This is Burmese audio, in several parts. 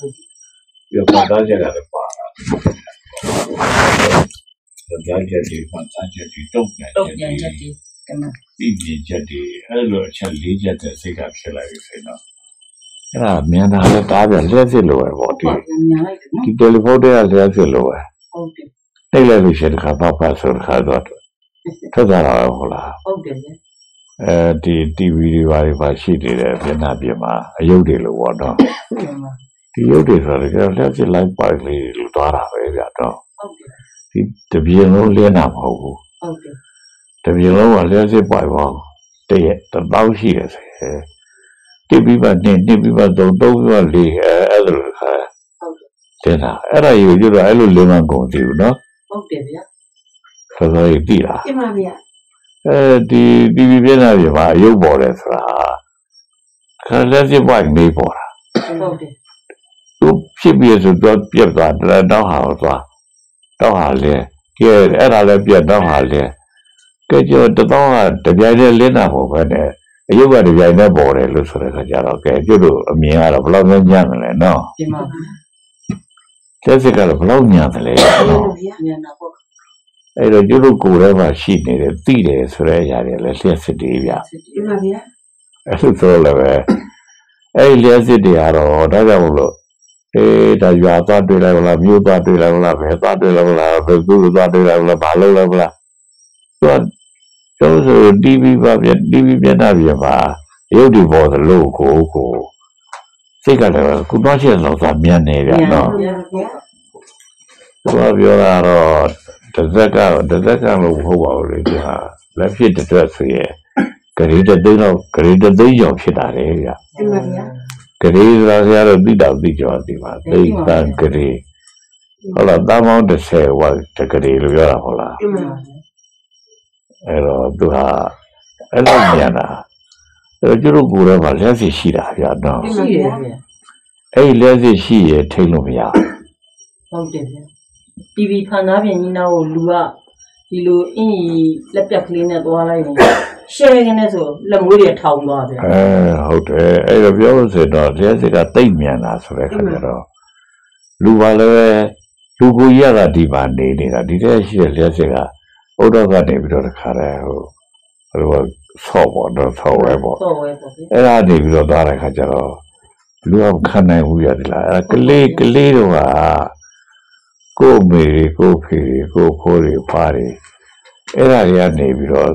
ပြီးတော့ပတ်သားချက်ကလည်းပါတာပတ်သားချက်တွေပတ်သားချက်တွေတုတ်ပြန်တုတ်ချက်ပြန်တွေချက်ဒီကနပြီးပြင်ချက်တွေအဲ့လိုအချက်၄ချက်တဲ့စိတ်ကဖြစ်လာပြီဆိုတော့အဲ့ဒါမြန်တာလည်းတားပြန်လျှက်စစ်လို့ပဲပေါ့ဒီဟုတ်ညာလိုက်တယ်နော်ဒီတယ်လီဖုန်းတွေကလျှက်စစ်လို့ပဲဟုတ်တယ်တိတ်လိုက်လို့ရှိရင်တစ်ခါပေါက်ပတ်ဆိုတစ်ခါတော့ထွက်သွားတာပဲဟုတ်လားဟုတ်တယ်ဗျအဲဒီ TV တွေဘာတွေပါရှိနေတယ်မျက်နှာပြင်မှာအယုတ်တွေလို့ပေါ့နော်ဟုတ်ပါ ဒီယုတ်တွေဆိုတော့တကယ်လျှက်စစ်လိုက်ပါလေးလို့သွားတာပဲဗျတော့ဟုတ်တယ်ဒီတပြင်းလုံးလင်းတာမဟုတ်ဘူးဟုတ်တယ်တပြင်းလုံးကလျှက်စစ်ပွိုင်ပေါင်းတရက်တစ်ပေါင်းရှိတယ်ဆိုရင်တိပိပတ်နဲ့တိပိပတ်သုံးသုံးပိပတ်လေးအဲအဲ့လိုခါဟုတ်တယ်တင်တာအဲ့ဒါယူကြတော့အဲ့လိုလေးမှကုန်သေးဘူးနော်ဟုတ်တယ်ဗျစောစောကြီးပြီလားပြင်ပါဗျအဲဒီတီဗီပြနေတာပြမှာအယုတ်ပေါ်တယ်ဆိုတာခါလက်စစ်ပွိုင်နေပေါ်တာဟုတ်တယ် သူဖြစ်ပြီးဆိုတော့ပြက်သွားတယ်တော့ဟာသွားတော့ဟာလေကဲအဲ့ဒါလည်းပြက်တော့ဟာလေကဲကြောတတော့ကတပြိုင်တည်းလင်းတာပေါ့ပဲနဲ့အယုတ်ကတပြိုင်တည်းပေါ်တယ်လို့ဆိုတဲ့ခါကျတော့ကဲကျွတ်တို့အမြင်ကတော့ဘယ်လောက်များညံ့တယ်လဲနော်ပြင်ပါဗျလက်စစ်ကတော့ဘယ်လောက်ညံ့တယ်လဲနော်ညာနာပေါ့အဲ့တော့ကျွတ်တို့ကိုယ်ထဲမှာရှိနေတယ်သိတယ်ဆိုတဲ့အရာတွေလည်းလျှက်စစ်တွေးပြပြင်ပါဗျအဲ့လိုဆိုလည်းပဲအဲ့ဒီလျှက်စစ်တွေကတော့ဒါကြောင့်မလို့ အေးဒါရွာသွားတွေ့လိုက်မလားမြို့သွားတွေ့လိုက်မလားဘယ်သွားတွေ့လိုက်မလားဘယ်သူသွားတွေ့လိုက်မလားဘာလုပ်လိုက်မလားသူကကျောင်းဆို TV ပါပြ TV ပြတာပြပါရုပ်ဒီပေါ်သလိုကိုကိုစိတ်ကလည်းကုတော့ချက်လောက်သွားမြန်နေပြန်တော့ဗျဗျသူကပြောတာတော့တစ်သက်ကတော့တစ်သက်ကတော့မဟုတ်ပါဘူးလေဒီဟာလက်ဖြစ်တစ်သက်ဆိုရင်ဂရီတစ်သိန်းတော့ဂရီတစ်သိန်းကျော်ဖြစ်တာလေဗျပြင်ပါဗျ ဂရေဆိုတာဆရာတို့သိတော့သိကြသိပါသိတန်ဂရေဟုတ်လားတမောင်း30ဝါတဂရေလို့ပြောတာဟုတ်လားပြင်ပါဗျအဲ့တော့သူဟာအဲ့လိုမြန်တာအဲ့ကျတို့ကိုယ်ထဲမှာလက်စီရှိတာဗျာတော့ရှိတယ်ဗျအဲ့ဒီလက်စီရှိရထိတ်လို့မရဟုတ်တယ်ဗျတီဗီဖန်သားပြင်ကြီးနာကိုလူကဒီလိုအင်းကြီးလက်ပြက်ကလေးနဲ့သွားလိုက်ရင် ရှယ်ကနေဆိုလက်မွေးတွေထောင်သွားဗျအဲဟုတ်တယ်အဲ့တော့ပြောလို့ဆိုတော့လက်စီကတိတ်မြန်တာဆိုတဲ့ခါကျတော့လူပါလည်းလူကိုကြီးကဒီပါနေနေတာဒီတဲ့ရှိတဲ့လက်စီကဥဒ္ဒကနေပြီးတော့တခါတည်းဟိုဟိုဆော့ပေါ်တော့ဆော့ဝဲပေါ့တော့ဝဲပေါ့ဗျအဲ့ဒါနေပြီးတော့သွားတဲ့ခါကျတော့လူကခံနိုင်ဘူးရတယ်လားအဲ့ဒါကလေးကလေးတော့ကကို့အမေတွေကို့ဖေတွေကို့ဖိုးတွေဖားတွေအဲ့ဒါတွေကနေပြီးတော့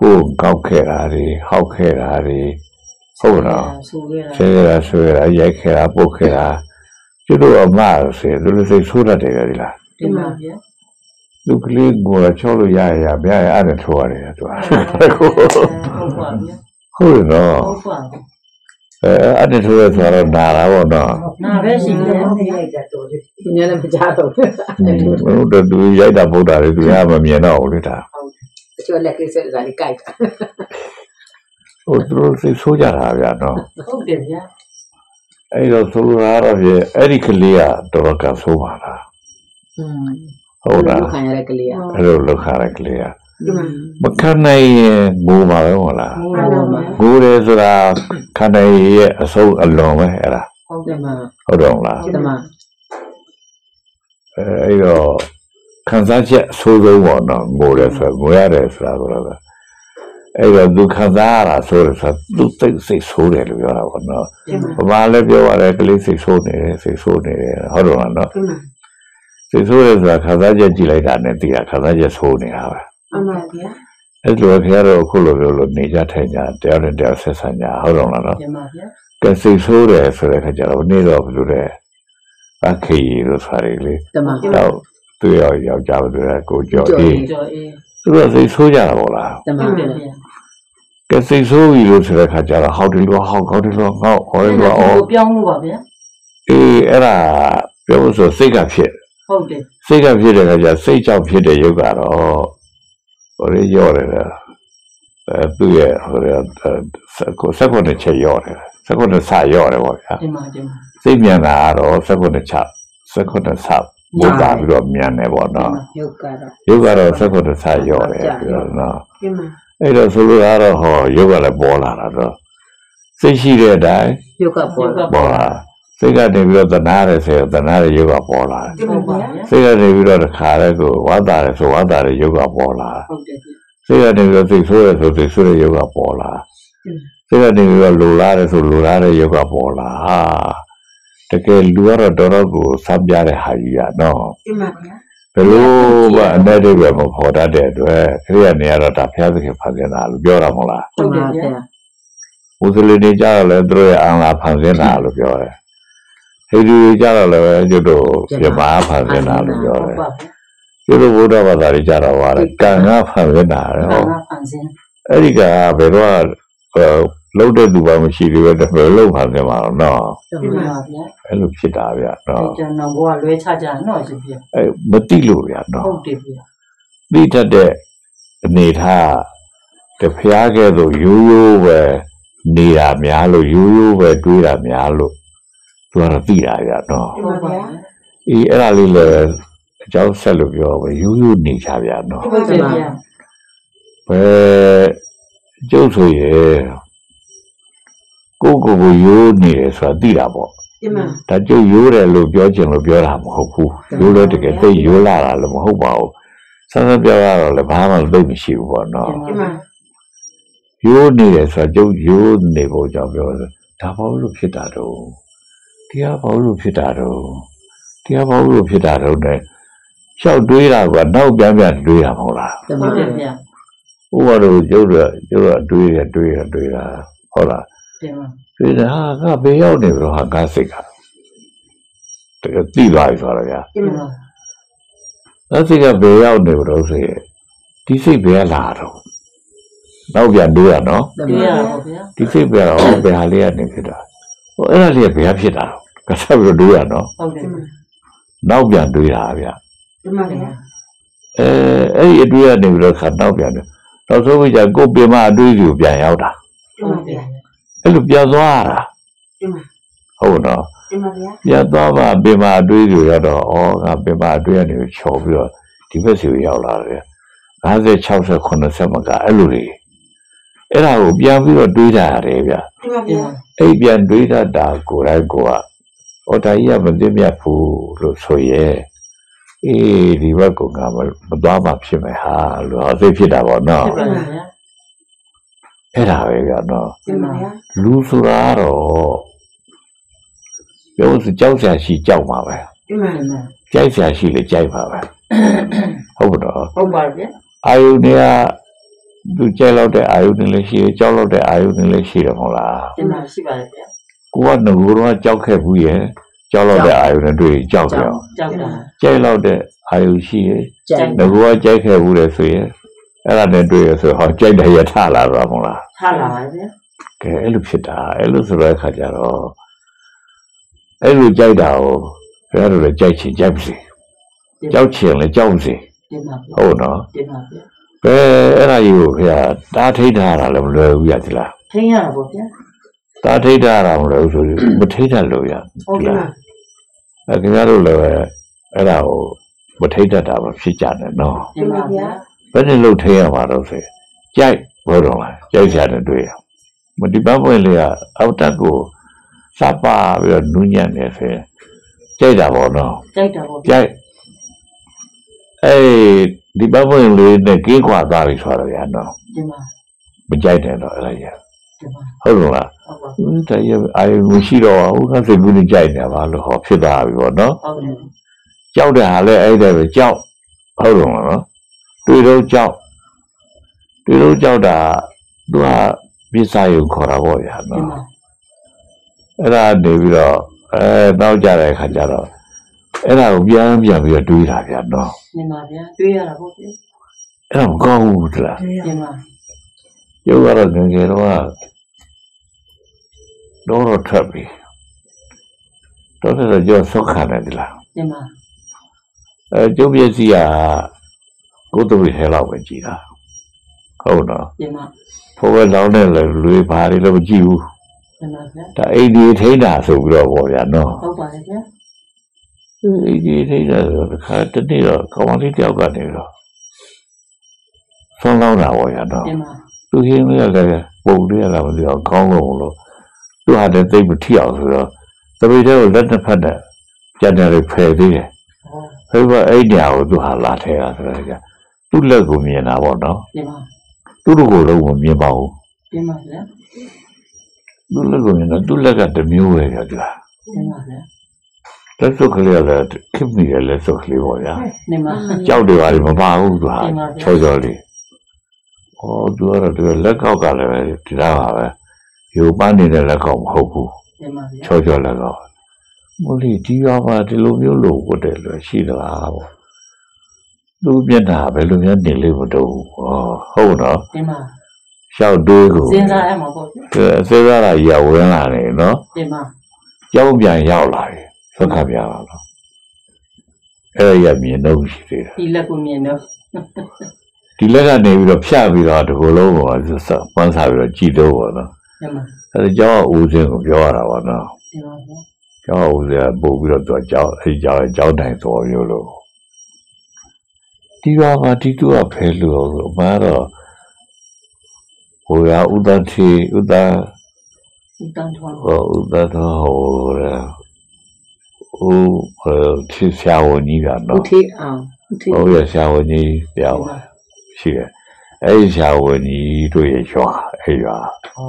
ကိုယ်ကောက်ခဲ့တာတွေဟောက်ခဲ့တာတွေဟုတ်လားဆိုခဲ့တာဆဲရတာဆွဲရတာရိုက်ခဲ့တာပုတ်ခဲ့တာကျွတ်တို့အမဆိုရင်သူတို့စိတ်ဆိုးတတ်တယ်ကြလားတင်ပါဗျာလူကလေးကိုချောလို့ရရရမရရအဲ့ဒါထိုးရတယ်သူကဟုတ်ပါဗျာဟုတ်နော်ဟုတ်ပါအဲအဲ့ဒါထိုးရဆိုတော့နာတာပေါ့နော်နာပဲရှိတယ်ဒီလိုက်တာတော်တယ်ဒီညလည်းမကြတော့ဘူးဟုတ်တယ်သူရိုက်တာပုတ်တာလေသူကမမြင်တော့ဘူးလေဒါတ ချို့လက်ကိစ္စတွေလည်းကြိုက်တာဟိုသူတို့သိဆိုးကြတာဗျာနော်ဟုတ်တယ်ဗျာအဲ့တော့သူတို့ကတော့ပြအဲ့ဒီကလေးကတော်တော်ကဆိုးပါလားဟုတ်လားခံရတဲ့ကလေးကအဲ့လိုလောက်ခါတဲ့ကလေးကမခံနိုင်ရင်ငိုပါပဲဟုတ်လားငိုတယ်ဆိုတာခံနိုင်ရဲ့အဆုံးအလွန်ပဲအဲ့ဒါဟုတ်တယ်မဟုတ်တော့လားဟုတ်တယ်မအဲ့တော့ ခံစားချက်အဆိုးဆုံးပေါ့နော်ငိုတယ်ဆိုငိုရတယ်ဆိုတာကတော့အဲ့တော့သူခံစားရတာဆိုတော့သူစိတ်စိတ်ဆိုးတယ်လို့ပြောတာပေါ့နော်ဒီမှာဘာမှလည်းပြောရတယ်ကလေးစိတ်ဆိုးနေတယ်စိတ်ဆိုးနေတယ်ဟုတ်တော့လားနော်ဒီမှာစိတ်ဆိုးတယ်ဆိုတာခါစားချက်ကြည့်လိုက်တာနဲ့သိတာခါစားချက်ဆိုးနေတာပဲအမှန်ဗျာအဲ့လိုခင်ဗျားတို့အခုလိုပြောလို့နေကြထိုင်ကြတရားနဲ့တရားဆက်ဆံကြဟုတ်တော့လားနော်ဒီမှာဗျာကဲစိတ်ဆိုးတယ်ဆိုတဲ့ခါကျတော့နေ့တော့ဘယ်လိုလဲအခေရီလို့ဆိုရလေဒီမှာတော့ သူရောယောက်ျားဘယ်လိုလဲကိုကြော်ကြော်အေးကြော်အေးသူကစိတ်ဆိုးကြတာပေါ့လားဒီမှာဟုတ်တယ်ဗျာကဲစိတ်ဆိုးပြီလို့ဆိုတဲ့ခါကျတော့ဟောက်တယ်လို့ဟောက်ကောက်တယ်လို့ငေါ့ဟောတယ်လို့အော်ပြောင်းလို့ပါဗျာအေးအဲ့ဒါပြောလို့ဆိုစိတ်ကဖြစ်ဟုတ်တယ်စိတ်ကဖြစ်တဲ့ခါကျစိတ်ကြောင့်ဖြစ်တဲ့ယုတ်ကတော့ဟိုလေးရော့တယ်လားအဲသူ့ရဲ့ဟိုရဲ့ကိုစက်ကွန်နဲ့ချက်ရော့တယ်စက်ကွန်နဲ့စရော့တယ်ပေါ့ဗျာဒီမှာဒီမှာစိတ်မြန်တာကတော့စက်ကွန်နဲ့ချက်စက်ကွန်နဲ့ စဘုရားပြီးတော့မြန်တယ်ပေါ့နော်ရုပ်ကတော့ယုတ်ကတော့စက်ကွန်နဲ့စရော့တယ်ပြီးတော့နော်ဒီမှာအဲ့တော့ဆိုလိုတာကတော့ဟောယုတ်ကလည်းပေါ်လာတာတော့စိတ်ရှိတဲ့အတိုင်းရုပ်ကပေါ်လာပေါ်လာစိစိတ်ကနေပြီးတော့တနာတယ်ဆိုရင်တနာတဲ့ယောဂပေါ်လာတယ်တင်ပါဗျာစိတ်ကနေပြီးတော့တခါလဲကိုဝါတာတယ်ဆိုဝါတာတဲ့ယောဂပေါ်လာတယ်ဟုတ်တယ်ဗျာစိတ်ကနေပြီးတော့စိတ်ဆိုးရဆိုစိတ်ဆိုးတဲ့ယောဂပေါ်လာစိတ်ကနေပြီးတော့လိုလားတယ်ဆိုလိုလားတဲ့ယောဂပေါ်လာဟာ တကယ်လူကတော့တော်တော်ကိုစပ်ပြတဲ့ဟာကြီးရနော်တင်ပါဗျာဘယ်လိုမှအနဲ့တည်းပဲမပေါ်တတ်တဲ့အတွက်ခရိယာနေရတော့ဒါဖျားသခင်ဖန်ဆင်းတာလို့ပြောတာမဟုတ်လားဟုတ်တယ်ဗျာမွတ်စလင်တွေကြတော့လည်းသူတို့ရဲ့အင်္ဂလာဖန်ဆင်းတာလို့ပြောတယ်ဟိန္ဒူတွေကြတော့လည်းပဲကျွတ်တို့ပြမဖန်ဆင်းတာလို့ပြောဟုတ်တယ်ပါဗျာကျွတ်တို့ဘုရားဘာသာတွေကြတော့ဟာလေကံကဖန်ဆင်းတာလေဘာဟောသာဖန်ဆင်းအဲ့ဒီကဘယ်တော့ လုံးတဲ့သူပါမရှိသေးပဲတကယ်လုံးဖန်ဆင်းမှာတော့နော်တင်ပါဗျာအဲ့လိုဖြစ်တာဗျာအဲနော်ကျွန်တော်ဘဝလွဲချကြတော့ရှင်ဗျာအဲ့မတိလို့ဗျာနော်ဟုတ်တယ်ဗျာသိတတ်တဲ့အနေထားတဖျားကဲ့သို့ရိုးရိုးပဲနေတာများလို့ရိုးရိုးပဲတွေးတာများလို့သူကတော့သိတာဗျာနော်တင်ပါဗျာအေးအဲ့ဒါလေးလည်းအကြောင်းဆက်လို့ပြောပဲရိုးရိုးနေချဗျာနော်ဟုတ်တယ်ဗျာဘယ် ကျုပ်ဆိုရင်ကိုကိုကိုရိုးနေတယ်ဆိုတာသိတာပေါ့တင်ပါဒါကျုပ်ရိုးတယ်လို့ပြောချင်လို့ပြောတာမဟုတ်ဘူးရိုးလို့တကယ်သိပ်ရိုးလာတာလည်းမဟုတ်ပါဘူးဆန်းဆန်းပြောရတော့လည်းဘာမှသိပ်မရှိဘူးပေါ့နော်တင်ပါရိုးနေတယ်ဆိုတာကျုပ်ရိုးနေဖို့ကြောင့်ပြောတယ်ဒါဘာလို့ဖြစ်တာတော့တရားဘာလို့ဖြစ်တာတော့တရားဘာလို့ဖြစ်တာတော့ ਨੇ လျှောက်တွေးတာကနောက်ပြန်ပြန်တွေးတာမဟုတ်လားတင်ဟုပါတ်တယ်ဗျာ ဥပဒေကျုပ်တို့ကျုပ်တို့တွေးရတွေးရတွေးတာဟုတ်လားတင်ပါတွေးတာဟာကဘေးရောက်နေပြီတော့ဟာကစိတ်ကတကယ်သိသွားပြီဆိုတော့ဗျာတင်တင်ပါပါကစိတ်ကဘေးရောက်နေပြီတော့ဆိုရင်ဒီစိတ်ဘယ်ကလာတော့နောက်ပြန်တွေးရနော်တင်တွေ့ရပါပါဗျာဒီစိတ်ပဲတော့ဘယ်ဟာလေးကနေဖြစ်တာဟိုအဲ့ဒါလေးကဘယ်ကဖြစ်တာကစားပြီးတော့တွေးရနော်ဟုတ်တယ်တင်ပါနောက်ပြန်တွေးတာဗျတင်ပါဗျာအဲအဲ့ဒီအတွေးကနေပြီးတော့ခါနောက်ပြန်တယ် နောက်ဆုံးပြကြကိုယ်ပင်မအတွေးစီကိုပြန်ရောက်တာတင်ပါဗျာအဲ့လိုပြန်သွားတာတင်ပါဟုတ်နော်တင်ပါဗျာပြန်သွားမှပင်မအတွေးစီကိုရောက်တော့ဩငါပင်မအတွေးကနေချော်ပြီးတော့ဒီဘက်စီကိုရောက်လာတယ်50 60 80မကအဲ့လိုတွေအဲ့ဒါကိုပြန်ပြီးတော့တွေးတာရတယ်ဗျတင်ပါတင်ဗျာပါအဲ့ပြန်တွေးတတ်တာကိုယ်တိုင်ကိုယ်ကဟောဒါကြီးကမသိမြတ်ဘူးလို့ဆိုရဲ အေးဒီဘက်ကငါမမသွားမှဖြစ်မယ်ဟာလို့အသိဖြစ်တာပေါ့နော်တင်ပါဗျာအဲ့ဒါပဲဗျနော်တင်ပါဗျာလူဆိုတာကတော့ပြောစကြောက်စရာရှိကြောက်မှာပဲတင်ပါတင်ပါကြိုက်စရာရှိလေကြိုက်ပါပဲဟုတ်ပါတော့ဟုတ်ပါဗျာအာယုန်တွေကသူကြိုက်လောက်တဲ့အာယုန်တွေလည်းရှိတယ်ကြောက်လောက်တဲ့အာယုန်တွေလည်းရှိတယ်မဟုတ်လားတင်ပါရှိပါတယ်ဗျာကိုကငကိုတော့ကြောက်ခဲ့ဘူးရဲ့ ကြောက်လောက်တဲ့အာယုန်တွေတွေ့ရင်ကြောက်ကြအောင်ကြောက်တာကြိုက်လောက်တဲ့အာယုရှိရယ်ကြိုက်ငကူကကြိုက်ခဲ့ဘူးလေဆိုရင်အဲ့ဒါနဲ့တွေ့ရဆိုဟောကြိုက်တယ်ရထလာတော့မလားထားလာပါဗျာကဲအဲ့လိုဖြစ်တာအဲ့လိုဆိုတဲ့အခါကျတော့အဲ့လိုကြိုက်တာကိုဘယ်လိုလဲကြိုက်ချင်ကြိုက်ပါစေကြောက်ချင်လည်းကြောက်ပါစေတင်ပါဗျာဟုတ်နော်တင်ပါဗျာဘယ်အဲ့ဒါကြီးကိုခင်ဗျာတားထိတ်ထားတာလည်းမလွယ်ဘူးရသလားထိန်းရတာပေါ့ဗျာတားထိတ်ထားတာမလွယ်ဘူးဆိုရင်မထိတ်တတ်လို့ရဟုတ်တင်ကဲ့ပါ အဲ့ခင်ဗျားတို့လည်းပဲအဲ့ဒါကိုမထိတ်တတ်တာမဖြစ်ကြနဲ့နော်တင်ပါဗျာဘယ်နဲ့လှုပ်ထင်းရမှာတော့ဆိုရင်ကြိုက်ဘောတော့လားကြိုက်ကြတယ်တွေ့ရမဒီပတ်ပွင့်လေးကအောက်တက်ကိုစပါပြီးတော့နူးညံ့နေဆိုရင်ကြိုက်တာပေါ့နော်ကြိုက်တာပေါ့ဗျာကြိုက်အဲ့ဒီပတ်ပွင့်လေးနဲ့ကင်းခွာသွားပြီဆိုတော့ရနော်တင်ပါမကြိုက်တယ်တော့အဲ့ဒါရတင်ပါ ဟုတ်လို့လားဟုတ်ပါဟင်းတည်းရအာယုံမရှိတော့ဘူးကစိတ်ကူးနေကြိုက်နေပါလို့ဟောဖြစ်သွားပြီပေါ့နော်ဟုတ်တယ်ကြောက်တဲ့ဟာလည်းအဲ့ဒါပဲကြောက်ဟုတ်တယ်မလားနော်တွေ့တော့ကြောက်တွေ့တော့ကြောက်တာသူကပြစ်စာယုံခေါ်တာပေါ့ဗျာတင်နော်ပါအဲ့ဒါနေပြီးတော့အဲနောက်ကြတဲ့အခါကျတော့အဲ့ဒါကိုပြန်ပြန်ပြီးတော့တွေးတာဗျာနော်တင်ပါဗျာတွေးရတာပေါ့ဗျာအဲ့ဒါမကောင်းဘူးတလားတင်ပါရုပ်ကတော့ငယ်ငယ်တော့က တော့တော့ထွက်ပြီတော့တော့ကြောက်ဆုတ်ခါတယ်ဒီလားတင်ပါအဲကျုပ်ပြည့်စီကကိုယ်တူထဲလောက်ပဲကြည်တာဟုတ်တော့တင်ပါဖိုးပဲလောင်းတဲ့လူတွေဘာတွေလည်းမကြည့်ဘူးတင်ပါဗျာဒါအိမ်ဒီထိန်းတာဆိုပြီးတော့ပေါ့ဗျာနော်ဟုတ်ပါတယ်ဗျာအိမ်ဒီထိန်းတာဆိုတခါတနေ့တော့ကောင်းလေးတယောက်ကနေတော့ဆုံးလောင်းတာပေါ့ဗျာနော်တင်ပါသူဟင်းလေးကလည်းပုံလေးကလည်းမသိအောင်ကောင်းလို့လို့ သူဟာလည်းသိပ်မထီအောင်ဆိုတော့သပိတ်တဲ့ကိုလက်တစ်ဖက်နဲ့ကြက်တယ်ဖယ်သေးတယ်ဟောဖယ်ပြီးအဲ့ဒီဟာကိုသူဟာလာထဲတာဆိုတော့ကြသူ့လက်ကိုမြင်တာပေါ့နော်တင်ပါသူ့တို့ကိုတော့မမြင်ပါဘူးတင်ပါဗျာသူ့လက်ကိုမြင်တော့သူ့လက်ကတစ်မျိုးပဲကြသူဟာတင်ပါဗျာလက်စုပ်ကလေးကလည်းခစ်မိတယ်လက်စုပ်ကလေးပေါ့ဗျာတင်ပါကြောက်တယ်ပါလေမပါဘူးသူဟာတင်ပါဗျာချောချောလေးဩသူကတော့သူလက်ကောက်ကလည်းဒီလားပါပဲ ယူပန်းနေတဲ့လက်ကောက်မဟုတ်ဘူးတင်ပါဗျာချောချောလက်ကောက်မလို့ဒီရွာမှာဒီလိုမျိုးလို့ဝတ်တယ်လို့ရှိသလားပေါ့သူမျက်နှာဘယ်လိုများနေလိမ့်မတော့ဘူးဩဟုတ်နော်တင်ပါရှောက်တွေးကိုစဉ်းစားရမှာပေါ့ဗျာအဲစေစားတာရဝင်လာနေနော်တင်ပါကြောက်ပြန်ရောက်လာတယ်သက်ခပြလာတော့အဲ့ရမြင်တော့ရှိသေးတယ်ဒီလက်ကိုမြင်တော့ဒီလက်ကနေပြီးတော့ဖြတ်ပြီးတော့ဒီကိုယ်လုံးကိုစပန်းစားပြီးတော့ကြည်တော့ပေါ့နော်တင်ပါ အဲဒါကြောင့်ဦးစင်းကိုပြောရတာပေါ့နော်တင်ပါဗျာကျောင်းဦးစင်းကပို့ပြီးတော့သူကကြောင်းအဲဒီကြောင်းကြောင်းတိုင်ဆိုမျိုးလို့ဒီကမှာဒီသူကဖဲလို့ဆိုအမှန်တော့ဟိုရဥဒ္ဒတိဥဒ္ဒဦးတန်းထွန်းဟိုဥဒ္ဒတော်ဟိုရဟိုဟိုချစ်ဆရာဝန်ကြီးကဦးနော်ထေးအောင်ဦးထေးဟိုရဆရာဝန်ကြီးပြောင်းရှိတယ် အဲဒီဆရာဝန်ကြီးတို့ရဲ့ရွာအဲဒီရွာဟော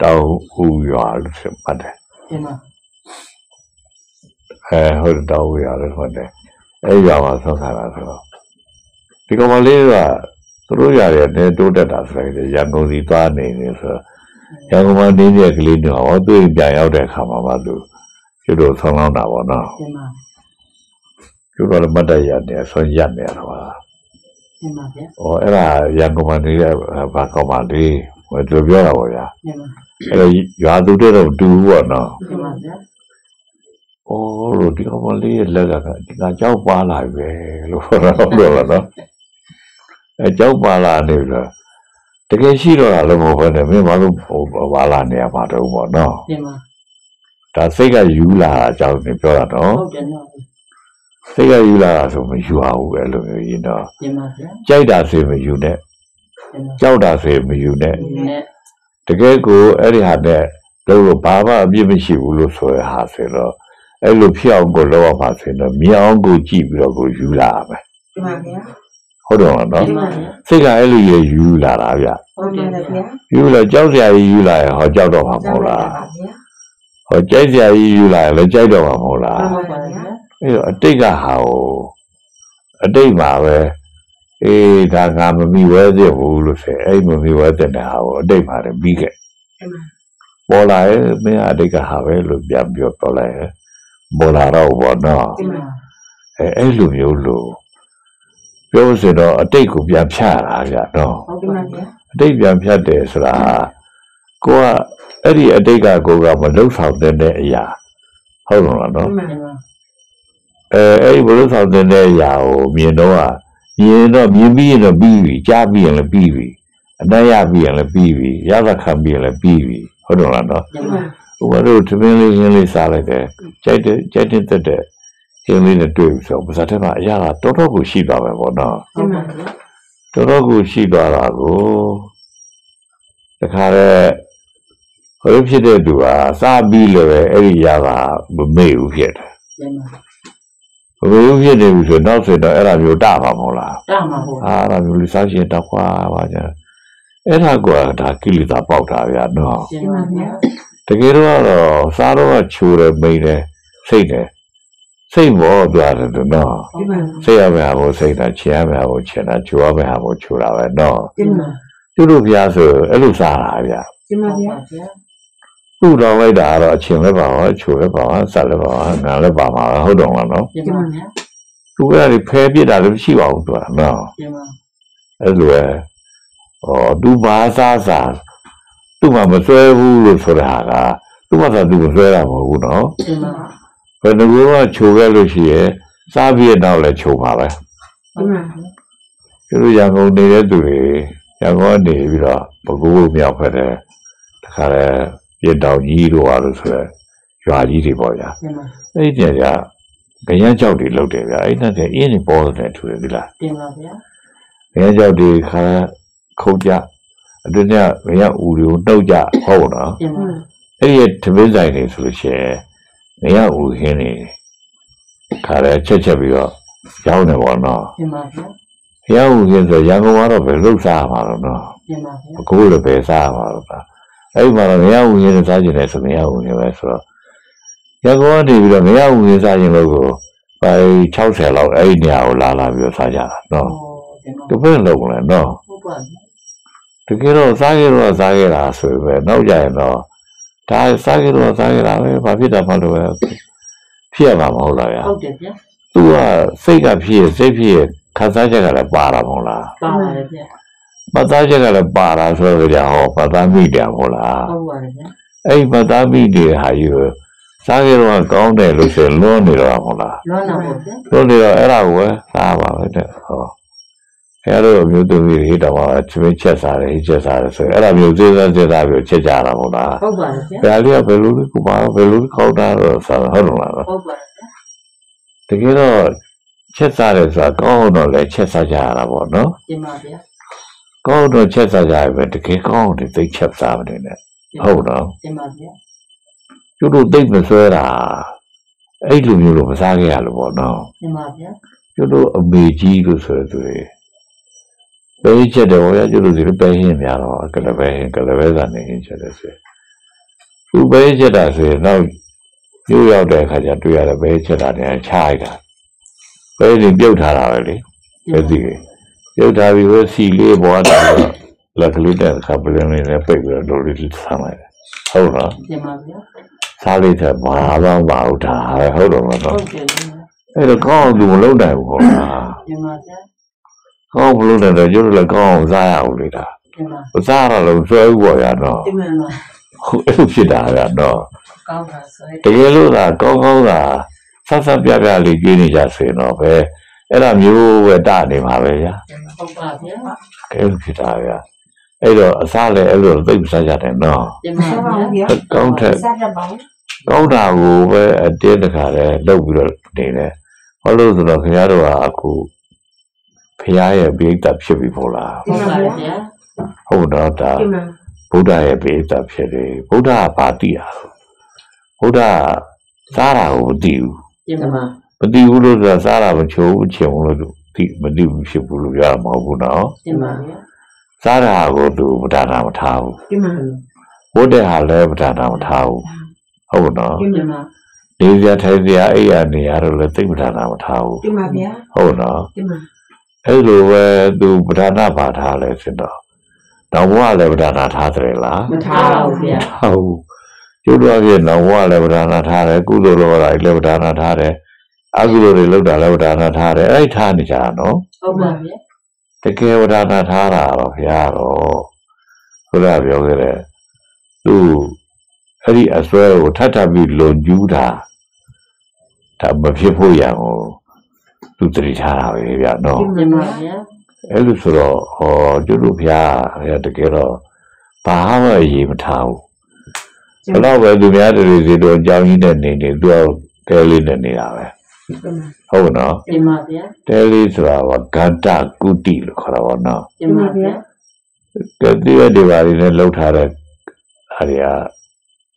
တောင်ဦးရွာလို့ဆိုမှတ်တယ်တင်ပါအဲဟုတ်တယ်တောင်းဝရလည်းဟုတ်တယ်အဲရွာမှာဆောက်ခါတာဆိုတော့ဒီကောင်မလေးကသူတို့ရတယ်နေတိုးတက်တာဆိုရင်ရန်ကုန်စီသွားနေနေဆိုတော့ရန်ကုန်မှာနေတဲ့ကလေးတွေဟောသူ့ပြန်ရောက်တဲ့အခါမှာမှသူကျွတ်တို့ဆောင်းလောင်းတာပေါ့နော်တင်ပါကျွတ်တော့လည်းမတ်တရနေဆွန်ရက်နေတော့ပါ တင်ပါဗျာဟောအဲ့ဒါရန်ကုန်မှာနေတဲ့ဘာကောင်မလေးဟိုသူပြောတာပေါ့ဗျာတင်ပါအဲ့တော့ရွာသူတွေတော့တူဘူးပေါ့နော်တင်ပါဗျာ။အော်လို့ဒီကောင်မလေးရဲ့လက်ကဒီကကြောက်ပါလာပဲလို့ဟောတော့တော့နော်။အဲကြောက်ပါလာနေပြီလား။တကယ်ရှိတော့တာလည်းမဟုတ်ဘဲနဲ့မင်းဘာလို့ဟိုပါလာနေရမှာတော့ပေါ့နော်တင်ပါ။ဒါစိတ်ကယူလာတာအကြောင်းကိုပြောတာနော်ဟုတ်တယ်နော်။ စိတ်ကယူလာတာဆိုမယူအောင်ပဲလို့မျိုးရင်တော့တင်ပါဗျာကြိုက်တာဆိုမယူနဲ့တင်ပါကြောက်တာဆိုမယူနဲ့ဒီနဲ့တကယ်ကိုအဲ့ဒီဟာနဲ့လို့ဘာမှအပြစ်မရှိဘူးလို့ဆိုရဟာဆိုတော့အဲ့လိုဖြစ်အောင်ကိုလောက်ပါဆိုတော့မြောင်းကိုကြည့်ပြီးတော့ကိုယူလာရမယ်ဒီမှာဗျာဟုတ်တယ်မလားနော်တင်ပါဗျာစိတ်ကအဲ့လိုရယူလာတာဗျဟုတ်တယ်ဗျာယူလာကြောက်စရာကြီးယူလာရင်ဟောကြောက်တော့မှာမဟုတ်လားပါဗျာဟောကြိုက်စရာကြီးယူလာရင်လည်းကြိုက်တော့မှာမဟုတ်လားဟုတ်ပါဗျာ အဲ့တော့အတိတ်ကဟာကိုအတိတ်မှာပဲအေးဒါငါမမိဝဲသေးဘူးလို့ဆိုအဲ့မမိဝဲတဲ့ဟာကိုအတိတ်မှာလည်းပြီးခဲ့ဒီမှာပေါ်လာရဲ့မင်းအတိတ်ကဟာပဲလို့ပြန်ပြောတော့လိုက်ရဲ့ပေါ်လာတော့ဘောနော်တင်ပါအဲအဲ့လိုမျိုးလို့ပြောစင်တော့အတိတ်ကိုပြန်ဖြတ်ရတာဗျနော်ဟုတ်ဒီပါမှာဗျာဗျာအတိတ်ပြန်ဖြတ်တယ်ဆိုတာကိုကအဲ့ဒီအတိတ်ကကိုကမလှုပ်ဆောင်တဲ့အရာဟုတ်လို့လားနော်ဒီမှာတင်ပါ အဲအဲ့ဒီမလှုပ်ဆောင်တဲ့အရာကိုမြင်တော့မြင်တော့မြင်ပြီးရင်တော့ပြီးပြီကြားပြီးရင်လည်းပြီးပြီအတန်းရပြီးရင်လည်းပြီးပြီရသခံပြီးရင်လည်းပြီးပြီဟုတ်တယ်လားနော်တင်ဒီပါမှာဟိုကတော့သမင်းလေးရင်းလေးစားလိုက်တယ်ကြိုက်တဲ့ကြိုက်တဲ့တက်တဲ့ရင်းလေးနဲ့တွေ့ပြီဆိုတော့ပါဇာတ်ထဲမှာအရာကတော်တော်ကိုရှိသွားမယ်ပေါ့နော်ဟုတ်ပါဗျာတော်တော်ကိုရှိသွားတာကိုတခါတဲ့ဟိုဖြစ်တဲ့သူကစားပြီးလည်းပဲအဲ့ဒီရာကမမေ့ဘူးဖြစ်တယ် တင်ပါမမေ့ဘူးဖြစ်နေပြီဆိုတော့နောက်ဆိုတော့အဲ့ဒါမျိုးတပါမဟုတ်လားတာမှာဟုတ်အာအဲ့ဒါမျိုးလူစားရှင်တော့ခွာပါကြအဲ့ဒါကဒါကိလေသာပေါက်တာဗျာနော်တင်ပါဗျာတကယ်တော့ကတော့စားတော့ကချိုးတယ်မိန်တယ်စိတ်တယ်စိတ်ဘောသွားတယ်တော့နော်ဒီမှာစိတ်ရမယ့်ဟာကိုစိတ်တာချင်ရမယ့်ဟာကိုချင်တာချိုးရမယ့်ဟာကိုချိုးတာပဲနော်ဒီမှာသူတို့ဗျာဆိုအဲ့လိုစားတာဗျာဒီမှာဟုတ်ဗျာပါဗျာ သူ့တော်လိုက်တာကတော့အချင်းလည်းပါပါချိုးလည်းပါပါဆက်လည်းပါပါငါလည်းပါပါဟုတ်တော့လားနော်တင်ပါဗျာသူကလည်းဖဲပြစ်တာလည်းမရှိပါဘူးသူကနော်တင်ပါအဲ့လိုပဲဟောသူဘာစားစားသူမှမဆွဲဘူးလို့ဆိုတာကသူမှသာသူမဆွဲတာမဟုတ်ဘူးနော်တင်ပါဘယ်နှကူကချိုခဲ့လို့ရှိရဲ့စားပြီးတော့လည်းချိုပါပဲဒီမှာကျတို့ရန်ကုန်နေတဲ့သူတွေရန်ကုန်ကနေပြီးတော့ဘကူမြောက်ဖက်တဲ့တခါလဲ ပြည်တော်ကြီးတို့ဟာလို့ဆိုရယ်ရွာကြီးတွေပေါ့ဗျာတင်ပါအဲ့ဒီတည်းကကြရမ်းကြောက်တွေလောက်တယ်ဗျာအဲ့နဲ့အင်းနေပေါ်တယ်ထူတယ်ဒီလားတင်ပါဗျာကြရမ်းကြောက်တွေခါခုတ်ကြအတွင်းကကြရမ်းဦးတွေကိုနှုတ်ကြဟုတ်နော်တင်ပါအဲ့ဒီထမင်းဆိုင်တွေဆိုလို့ရှိရင်နေရဦးခင်းနေခါရဲချက်ချက်ပြီးတော့ရောင်းတယ်ပေါ့နော်တင်ပါဗျာဘုရားဦးခင်းဆိုရန်ကုန်ကတော့ဘယ်လှုပ်ရှားမှာတော့နော်တင်ပါဗျာအကိုလည်းပဲစားမှာတော့ဒါ အဲ့ဒီမှာတော့မရဘူးရင်းစားကျင်တယ်ဆိုမရဘူးရင်းပဲဆိုတော့ရန်ကုန်ကနေပြီးတော့မရဘူးရင်းစားကျင်လို့ကိုပဲ60လောက်အဲ့ဒီနေရာကိုလာလာပြီးတော့စားကြတာနော်ဟောတင်ပါတပည့်လုံးလဲနော်ဟုတ်ပါဗျာတကယ်တော့စားကြတော့စားကြတာဆိုပဲနောက်ကြရင်တော့ဒါစားကြတော့စားကြတာပဲဘာဖြစ်တာမှလို့ပဲဖြစ်ရမှာမဟုတ်လားဗျာဟုတ်တယ်ဗျာသူကစိတ်ကဖြစ်ရစိတ်ဖြစ်ရခံစားချက်ကလည်းပါတာမဟုတ်လားပါပါတယ်ဗျာ ပတ်သားချက်ကလည်းပါတာဆိုတော့ကြာဟောပတ်သားမိတယ်မဟုတ်လားဟုတ်ပါတယ်ဗျာအဲ့ဒီပတ်သားမိတဲ့ဟာယူစားကြတော့ကောင်းတယ်လို့ဆိုရင်လွန်းနေတော့မဟုတ်လားလွမ်းတာပေါ့ဗျာလွန်းနေတော့အဲ့ဒါကိုပဲစားပါပဲတဲ့ဟောအဲ့လိုမျိုးသူကြီးဟိတော်မှာချင်းချက်စားတယ်ဟိချက်စားတယ်ဆိုရင်အဲ့ဒါမျိုးစေးစားစေးစားပြီးချက်ကြတာမဟုတ်လားဟုတ်ပါတယ်ဗျာဘယ်လေးကဘယ်လိုလဲကိုပါဘယ်လိုလဲကောက်တာတော့စားဟုတ်လို့လားဟုတ်ပါတယ်ဗျာတကယ်တော့ချက်စားတယ်ဆိုတာကောင်းတော့လည်းချက်စားကြရတာပေါ့နော်တင်ပါဗျာ ကောင်းတော့ချက်စားကြရပဲတကယ်ကောင်းတယ်သိချက်စားမနေနဲ့ဟုတ်နော်တင်ပါဗျာကျတို့သိမဆွဲတာအဲ့လိုမျိုးလို့မစားခဲ့ရလို့ပေါ့နော်တင်ပါဗျာကျတို့အမေကြီးလို့ဆိုရသူတွေပဲချက်တယ်ဟောရကျတို့ဒီလိုပဲဟင်းများတော့ကလည်းပဲဟင်းကလည်းပဲသာနေဟင်းချက်တယ်ဆိုသူပဲချက်တာဆိုရင်တော့ညို့ရောက်တဲ့အခါကျတွေ့ရတယ်ပဲချက်တာနဲ့ခြားလိုက်တာပဲဒီပြုတ်ထားတာပဲလေပဲ စီပြုတ်ထားပြီးဝစီလေးပေါ်တာလက်ကလေးတဲ့ခပ်ပလင်းလေးနဲ့ပိတ်ပြီးတော့လိုလေးဆမ်းလိုက်တယ်ဟုတ်လားတင်ပါဗျာစားလိုက်တဲ့ဘာတော့မဟုတ်တာပဲဟုတ်တော့မဟုတော့တ်တယ်ဗျာအဲ့တော့ကောင်းအောင်သူမလုပ်နိုင်ဘူးပေါ့လားတင်ပါဗျာကောင်းမလို့တဲ့ကျိုးလည်းကောင်းအောင်စားရအောင်လေဒါတင်ပါမစားရလို့ဆွဲဥပေါ်ရတော့တင်ပါမှာဟုတ်အဲ့လိုဖြစ်တာရတော့ကောင်းတာဆိုရင်တကယ်လို့သာကောင်းကောင်းသာဆက်ဆက်ပြပြလေးကြွေးနေကြဆိုရင်တော့ပဲအဲ့ဒါမျိုးပဲတနေမှာပဲဗျာ ဟုတ်ပါဗျာအဲ့လိုဖြစ်တာဗျာအဲ့တော့အစားလည်းအဲ့လိုသိပ်စားကြတယ်နော်တင်ပါဆက်ပါဗျာဗျာကောင်းတဲ့ဆက်ရပါဦးကောင်းတာကိုပဲအတင်းတခါလဲလုပ်ပြီးတော့နေတယ်ဟောလို့ဆိုတော့ခင်ဗျားတို့ကအခုဖရားရဲ့ပိဋကဖြစ်ပြီမို့လားဟုတ်ပါဗျာဟုတ်တော့ဒါတင်ပါဗုဒ္ဓရဲ့ပိဋကဖြစ်တယ်ဗုဒ္ဓကပါတိရဗုဒ္ဓစားတာကိုမသိဘူးတင်ပါမသိဘူးလို့ဆိုတာစားတာမချိုးဘူးချင်ဘူးလို့ သိမသိဘူးဖြစ်ဘူးလို့ပြောရမှာမဟုတ်ဘူးနော်တင်ပါဗျာစားတာကိုသူပဒါနာမထားဘူးတင်ပါဘုဒ္ဓဟာလည်းပဒါနာမထားဘူးဟုတ်နော်တင်တင်ပါပါနေစရာထိုင်စရာအိယာနေရာတော့လည်းသိပဒါနာမထားဘူးတင်ပါဗျာဟုတ်နော်တင်ပါအဲ့လိုပဲသူပဒါနာပါထားလဲဆိုတော့တော့ဘုရားလည်းပဒါနာထားတယ်လားမထားပါဘူးဗျာဟုတ်ကျိုးတော့ပြတော့ဘုရားလည်းပဒါနာထားတယ်ကုသိုလ်လောကလည်းပဒါနာထားတယ် အကုသိုလ်တွေလုပ်တာလည်းပဒါနာထားတယ်အဲ့ထားနေကြတာနော်ဟုတ်ပါဗျာတကယ်ဝဒနာထားတာတော့ဘုရားတော့ဘုရားပြောခဲ့တယ်သူအဲ့ဒီအစွဲကိုထပ်ထပ်ပြီးလွန်ကျူးတာဒါမဖြစ်ဖို့ရအောင်သူတတိထားတာပဲဗျာနော်တင်ပါဗျာအဲ့လိုဆိုတော့ဟောကျွတ်တို့ဘုရားဘုရားတကယ်တော့ဘာမှအရေးမထားဘူးဘယ်တော့ပဲသူများတွေစီတော့အကြောင်းကြီးနဲ့နေနေသူကတဲလေးနဲ့နေတာပဲတင်ပါ ဟုတ်နော်တင်ပါဗျာတဲလေးဆိုတာကဂန္တကုတိလို့ခေါ်တာပေါ့နော်တင်ပါဗျာကတိရဒီပါလေးနဲ့လှုပ်ထားတဲ့အားရ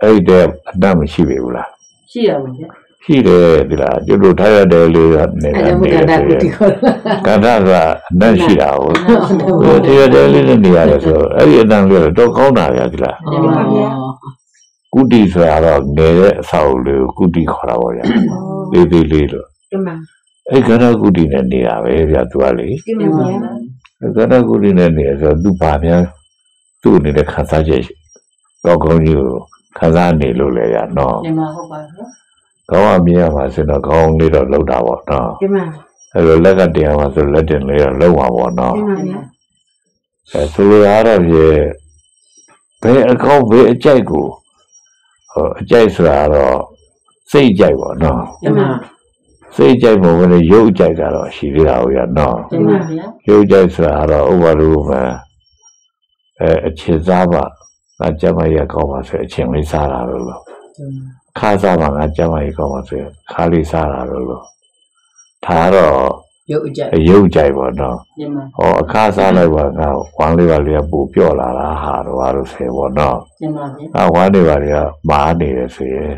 အဲ့ဒီတဲ့အတတ်မရှိပြီဘူးလားရှိရပါဗျာရှိတယ်ဒီလားကျွတ်တို့ထားရတဲ့လေးကနေအဲ့နေဒါမကတာကိုဒီခေါ်ကန္တဆိုတာအတတ်ရှိတာဟုတ်ဒီရတဲ့လေးနဲ့နေရတယ်ဆိုတော့အဲ့ဒီအတတ်လေးတော့ကောင်းတာဗျာဒီလားတင်ပါဗျာ ကုတိဆိုတာတော့ငယ်တဲ့အဆောက်လေးကိုကုတိခေါ်တာပေါ့ဗျာသေးသေးလေးလို့တင်ပါအဲ့ကန္တကုတိနဲ့နေတာပဲဗျာသူကလေတင်တင်ပါပါဗျာဗျာကန္တကုတိနဲ့နေဆိုတော့သူဘာများသူ့အနေနဲ့ခံစားချက်တော့ကောင်းကြီးကိုခံစားနေလို့လေရနော်တင်ပါဟုတ်ပါဗျာကောင်းအမြင်ရမှာဆိုတော့ကောင်းလေးတော့လောက်တာပေါ့နော်တင်ပါအဲလိုလက်ကတရားမှာဆိုလက်တင်လေးတော့လောက်ပါပေါ့နော်တင်ပါဗျာအဲဆိုလိုရတော့ပြေဘယ်အကောင့်ဘယ်အကြိုက်ကိုဟော အကြိုက်ဆိုတာတော့စိတ်ကြိုက်ပေါ့နော်တင်ပါစိတ်ကြိုက်ပုံနဲ့ရုပ်ကြိုက်တာတော့ရှိသေးတာဟုတ်ရနော်တင်ပါဗျာရုပ်ကြိုက်ဆိုတာတော့ဥပမာလို့မှအဲအချစ်စားပါငါကြမ်းမရကောင်းပါဆိုအချင်းလေးစားတာလို့လို့ခါစားပါငါကြမ်းမရကောင်းပါဆိုခါလေးစားတာလို့လို့ဒါတော့ ရုပ်အကြက်အယုတ်ကြိုက်ပေါ့နော်တင်ပါဟောအခါစားလိုက်ပါငါဝမ်းလေးပါလေးကပူပြော့လာတာဟာတော့ဟာလို့ဆယ်ပေါ့နော်တင်ပါဗျာငါဝမ်းလေးပါလေးကမားနေတယ်ဆိုရင်